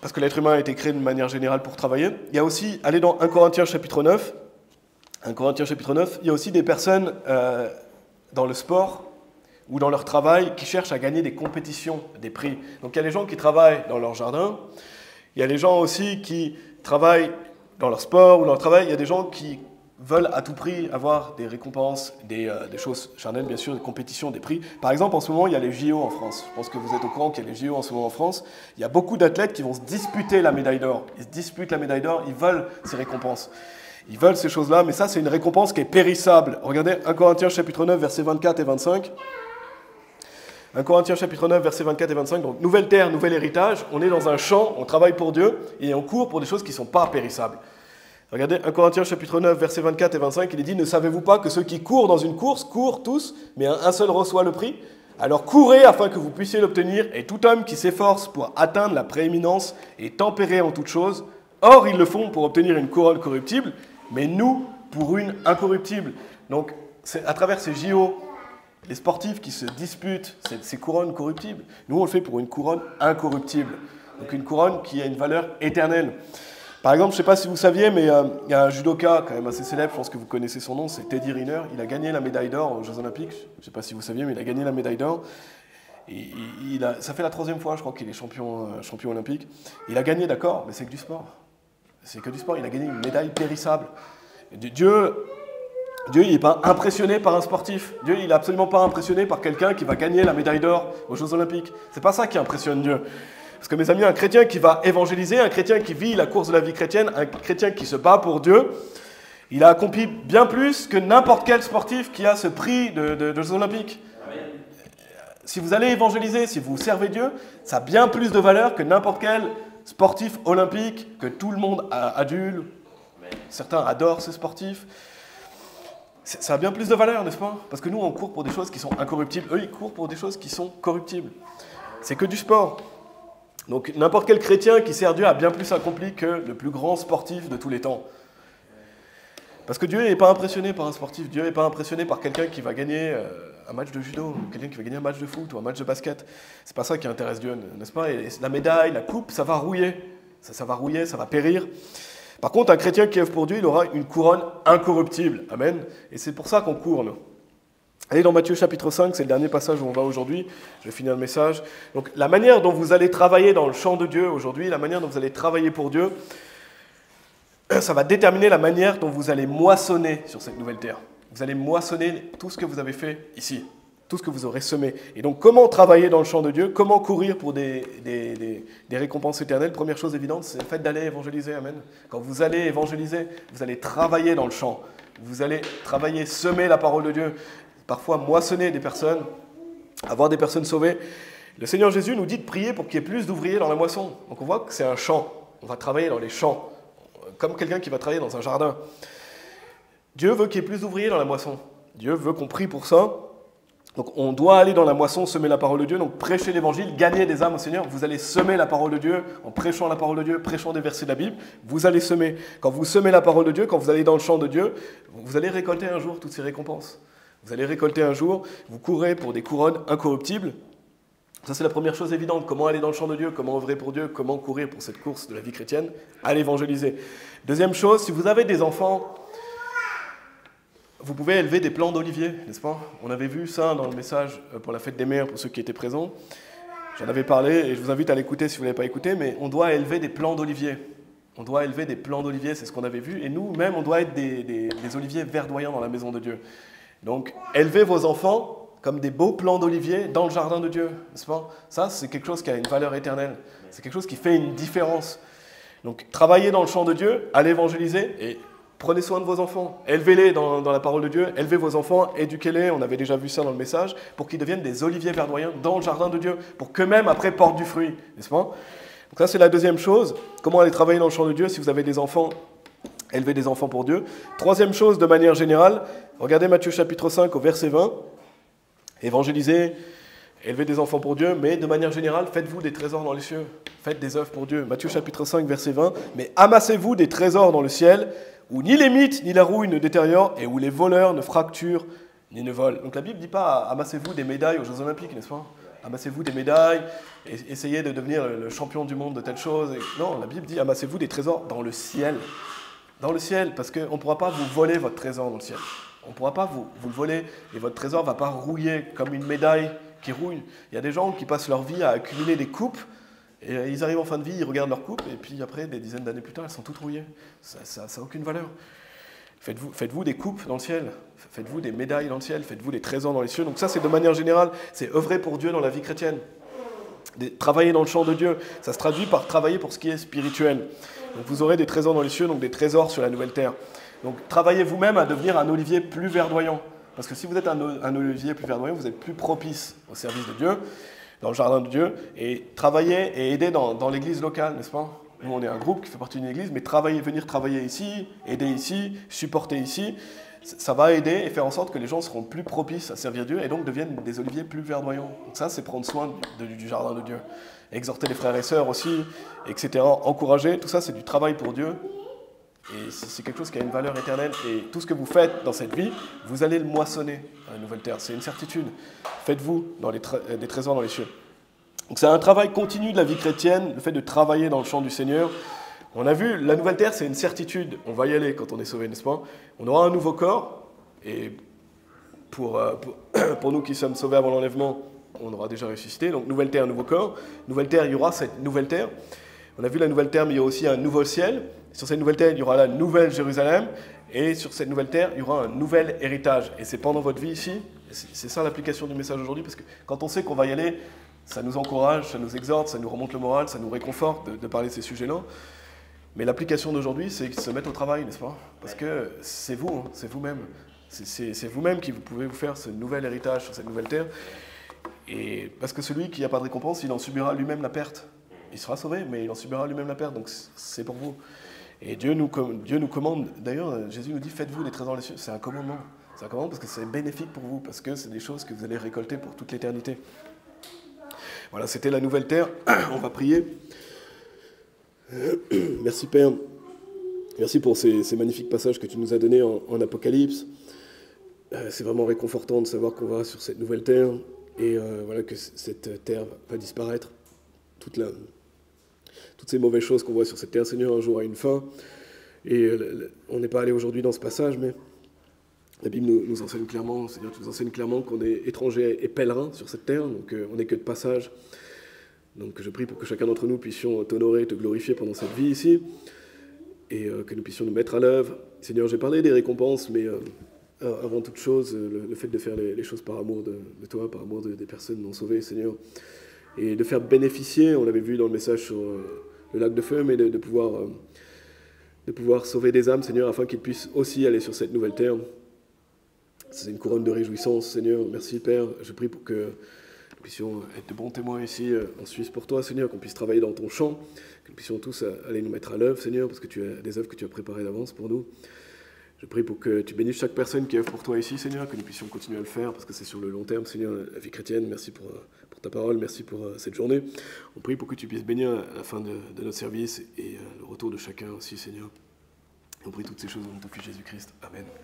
S1: Parce que l'être humain a été créé de manière générale pour travailler. Il y a aussi, allez dans 1 Corinthiens chapitre 9, 1 Corinthiens chapitre 9, il y a aussi des personnes euh, dans le sport ou dans leur travail qui cherchent à gagner des compétitions, des prix. Donc il y a les gens qui travaillent dans leur jardin, il y a les gens aussi qui travaillent dans leur sport ou dans leur travail, il y a des gens qui veulent à tout prix avoir des récompenses, des, euh, des, choses charnelles, bien sûr, des compétitions, des prix. Par exemple, en ce moment, il y a les JO en France. Je pense que vous êtes au courant qu'il y a les JO en ce moment en France. Il y a beaucoup d'athlètes qui vont se disputer la médaille d'or. Ils se disputent la médaille d'or, ils veulent ces récompenses. Ils veulent ces choses-là, mais ça, c'est une récompense qui est périssable. Regardez 1 Corinthiens chapitre 9, versets 24 et 25. 1 Corinthiens chapitre 9, versets 24 et 25. Donc, nouvelle terre, nouvel héritage. On est dans un champ, on travaille pour Dieu et on court pour des choses qui ne sont pas périssables. Regardez 1 Corinthiens chapitre 9, versets 24 et 25. Il est dit Ne savez-vous pas que ceux qui courent dans une course courent tous, mais un seul reçoit le prix? Alors courez afin que vous puissiez l'obtenir, et tout homme qui s'efforce pour atteindre la prééminence est tempéré en toutes choses. Or, ils le font pour obtenir une couronne corruptible, mais nous pour une incorruptible. Donc, c'est à travers ces JO, les sportifs qui se disputent ces couronnes corruptibles, nous on le fait pour une couronne incorruptible. Donc une couronne qui a une valeur éternelle. Par exemple, je ne sais pas si vous saviez, mais euh, il y a un judoka quand même assez célèbre, je pense que vous connaissez son nom, c'est Teddy Riner. Il a gagné la médaille d'or aux Jeux Olympiques. Je ne sais pas si vous saviez, mais il a gagné la médaille d'or. ça fait la troisième fois, je crois, qu'il est champion, euh, champion olympique. Il a gagné, d'accord, mais c'est que du sport. C'est que du sport. Il a gagné une médaille périssable. Dieu, Dieu, il n'est pas impressionné par un sportif. Dieu, il n'est absolument pas impressionné par quelqu'un qui va gagner la médaille d'or aux Jeux Olympiques. C'est pas ça qui impressionne Dieu. Parce que mes amis, un chrétien qui va évangéliser, un chrétien qui vit la course de la vie chrétienne, un chrétien qui se bat pour Dieu, il a accompli bien plus que n'importe quel sportif qui a ce prix de, Jeux Olympiques. Si vous allez évangéliser, si vous servez Dieu, ça a bien plus de valeur que n'importe quel sportif olympique que tout le monde adule. Certains adorent ces sportifs. Ça a bien plus de valeur, n'est-ce pas? Parce que nous, on court pour des choses qui sont incorruptibles. Eux, ils courent pour des choses qui sont corruptibles. C'est que du sport. Donc n'importe quel chrétien qui sert Dieu a bien plus accompli que le plus grand sportif de tous les temps. Parce que Dieu n'est pas impressionné par un sportif, Dieu n'est pas impressionné par quelqu'un qui va gagner euh, un match de judo, quelqu'un qui va gagner un match de foot ou un match de basket. C'est pas ça qui intéresse Dieu, n'est-ce pas? La médaille, la coupe, ça va rouiller. Ça va rouiller, ça va périr. Par contre, un chrétien qui œuvre pour Dieu, il aura une couronne incorruptible. Amen. Et c'est pour ça qu'on court, nous. Allez dans Matthieu chapitre 5, c'est le dernier passage où on va aujourd'hui. Je vais finir le message. Donc, la manière dont vous allez travailler dans le champ de Dieu aujourd'hui, la manière dont vous allez travailler pour Dieu, ça va déterminer la manière dont vous allez moissonner sur cette nouvelle terre. Vous allez moissonner tout ce que vous avez fait ici, tout ce que vous aurez semé. Et donc, comment travailler dans le champ de Dieu? Comment courir pour des, des, récompenses éternelles? Première chose évidente, c'est le fait d'aller évangéliser. Amen. Quand vous allez évangéliser, vous allez travailler dans le champ. Vous allez travailler, semer la parole de Dieu. parfois moissonner des personnes, avoir des personnes sauvées. Le Seigneur Jésus nous dit de prier pour qu'il y ait plus d'ouvriers dans la moisson. Donc on voit que c'est un champ. On va travailler dans les champs, comme quelqu'un qui va travailler dans un jardin. Dieu veut qu'il y ait plus d'ouvriers dans la moisson. Dieu veut qu'on prie pour ça. Donc on doit aller dans la moisson, semer la parole de Dieu, donc prêcher l'évangile, gagner des âmes au Seigneur. Vous allez semer la parole de Dieu en prêchant la parole de Dieu, prêchant des versets de la Bible. Vous allez semer. Quand vous semez la parole de Dieu, quand vous allez dans le champ de Dieu, vous allez récolter un jour toutes ces récompenses. Vous allez récolter un jour, vous courez pour des couronnes incorruptibles. Ça, c'est la première chose évidente. Comment aller dans le champ de Dieu? Comment œuvrer pour Dieu? Comment courir pour cette course de la vie chrétienne? Allez évangéliser. Deuxième chose, si vous avez des enfants, vous pouvez élever des plants d'olivier, n'est-ce pas? On avait vu ça dans le message euh, pour la fête des mères, pour ceux qui étaient présents. J'en avais parlé et je vous invite à l'écouter si vous ne l'avez pas écouté, mais on doit élever des plants d'olivier. On doit élever des plants d'olivier, c'est ce qu'on avait vu. Et nous-mêmes, on doit être des, des oliviers verdoyants dans la maison de Dieu. Donc, élevez vos enfants comme des beaux plants d'olivier dans le jardin de Dieu, n'est-ce pas? Ça, c'est quelque chose qui a une valeur éternelle. C'est quelque chose qui fait une différence. Donc, travaillez dans le champ de Dieu, allez évangéliser et Prenez soin de vos enfants, élevez-les dans, la parole de Dieu, élevez vos enfants, éduquez-les, on avait déjà vu ça dans le message, pour qu'ils deviennent des oliviers verdoyants dans le jardin de Dieu, pour qu'eux-mêmes après portent du fruit, n'est-ce pas? Donc ça c'est la deuxième chose, comment aller travailler dans le champ de Dieu si vous avez des enfants, élevez des enfants pour Dieu. Troisième chose de manière générale, regardez Matthieu chapitre 5 au verset 20, évangélisez, élevez des enfants pour Dieu, mais de manière générale, faites-vous des trésors dans les cieux, faites des œuvres pour Dieu. Matthieu chapitre 5 verset 20, mais amassez-vous des trésors dans le ciel où ni les mythes ni la rouille ne détériorent et où les voleurs ne fracturent ni ne volent. Donc la Bible ne dit pas amassez-vous des médailles aux Jeux Olympiques, n'est-ce pas? Amassez-vous des médailles, et essayez de devenir le champion du monde de telle chose. Non, la Bible dit amassez-vous des trésors dans le ciel. Dans le ciel, parce qu'on ne pourra pas vous voler votre trésor dans le ciel. On ne pourra pas vous, vous le voler, et votre trésor ne va pas rouiller comme une médaille qui rouille. Il y a des gens qui passent leur vie à accumuler des coupes et euh, ils arrivent en fin de vie, ils regardent leur coupe, et puis après, des dizaines d'années plus tard, elles sont toutes rouillées. Ça n'a aucune valeur. Faites-vous faites des coupes dans le ciel, faites-vous des médailles dans le ciel, faites-vous des trésors dans les cieux. Donc ça, c'est de manière générale, c'est œuvrer pour Dieu dans la vie chrétienne. travailler dans le champ de Dieu, ça se traduit par travailler pour ce qui est spirituel. Donc vous aurez des trésors dans les cieux, donc des trésors sur la nouvelle terre. Donc travaillez vous-même à devenir un olivier plus verdoyant. Parce que si vous êtes un olivier plus verdoyant, vous êtes plus propice au service de Dieu dans le jardin de Dieu et travailler et aider dans, l'église locale, n'est-ce pas? Nous, on est un groupe qui fait partie d'une église, mais travailler, venir travailler ici, aider ici, supporter ici, ça va aider et faire en sorte que les gens seront plus propices à servir Dieu et donc deviennent des oliviers plus verdoyants. Donc ça, c'est prendre soin du jardin de Dieu. Exhorter les frères et sœurs aussi, etc. Encourager, tout ça, c'est du travail pour Dieu. Et c'est quelque chose qui a une valeur éternelle. Et tout ce que vous faites dans cette vie, vous allez le moissonner la nouvelle terre. C'est une certitude. Faites-vous les des trésors dans les cieux. Donc c'est un travail continu de la vie chrétienne, le fait de travailler dans le champ du Seigneur. On a vu, la nouvelle terre, c'est une certitude. On va y aller quand on est sauvé, n'est-ce pas? On aura un nouveau corps. Et pour, euh, pour nous qui sommes sauvés avant l'enlèvement, on aura déjà ressuscité. Donc nouvelle terre, nouveau corps. Nouvelle terre, il y aura cette nouvelle terre. On a vu la nouvelle terre, mais il y a aussi un nouveau ciel. Sur cette nouvelle terre, il y aura la nouvelle Jérusalem. Et sur cette nouvelle terre, il y aura un nouvel héritage. Et c'est pendant votre vie ici. C'est ça l'application du message aujourd'hui. Parce que quand on sait qu'on va y aller, ça nous encourage, ça nous exhorte, ça nous remonte le moral, ça nous réconforte de, parler de ces sujets-là. Mais l'application d'aujourd'hui, c'est se mettre au travail, n'est-ce pas? Parce que c'est vous, hein, c'est vous-même. C'est vous-même qui pouvez vous faire ce nouvel héritage sur cette nouvelle terre. Et parce que celui qui n'a pas de récompense, il en subira lui-même la perte il sera sauvé, mais il en subira lui-même la perte, donc c'est pour vous. Et Dieu nous, commande, d'ailleurs, Jésus nous dit faites-vous des trésors dans les cieux. C'est un commandement. C'est un commandement parce que c'est bénéfique pour vous, parce que c'est des choses que vous allez récolter pour toute l'éternité. Voilà, c'était la nouvelle terre. On va prier. Merci Père. Merci pour ces, magnifiques passages que tu nous as donnés en, Apocalypse. Euh, c'est vraiment réconfortant de savoir qu'on va sur cette nouvelle terre et euh, voilà que cette terre va disparaître. Toute la, toutes ces mauvaises choses qu'on voit sur cette terre, Seigneur, un jour a une fin. Et euh, on n'est pas allé aujourd'hui dans ce passage, mais la Bible nous, enseigne clairement, Seigneur, tu nous enseignes clairement qu'on est étranger et pèlerin sur cette terre, donc euh, on n'est que de passage. Donc je prie pour que chacun d'entre nous puissions t'honorer, te glorifier pendant cette vie ici, et euh, que nous puissions nous mettre à l'œuvre. Seigneur, j'ai parlé des récompenses, mais avant toute chose, le, fait de faire les, choses par amour de, toi, par amour des personnes non sauvées, Seigneur, et de faire bénéficier, on l'avait vu dans le message sur euh, le lac de feu, mais de, pouvoir, euh, de pouvoir sauver des âmes, Seigneur, afin qu'ils puissent aussi aller sur cette nouvelle terre. C'est une couronne de réjouissance, Seigneur. Merci, Père. Je prie pour que nous puissions être de bons témoins ici euh, en Suisse pour toi, Seigneur, qu'on puisse travailler dans ton champ, que nous puissions tous aller nous mettre à l'œuvre, Seigneur, parce que tu as des œuvres que tu as préparées d'avance pour nous. Je prie pour que tu bénisses chaque personne qui œuvre pour toi ici, Seigneur, que nous puissions continuer à le faire, parce que c'est sur le long terme, Seigneur, la vie chrétienne. Merci pour, ta parole, merci pour euh, cette journée. On prie pour que tu puisses bénir la fin de, notre service et euh, le retour de chacun aussi, Seigneur. On prie toutes ces choses au nom de Jésus-Christ. Amen.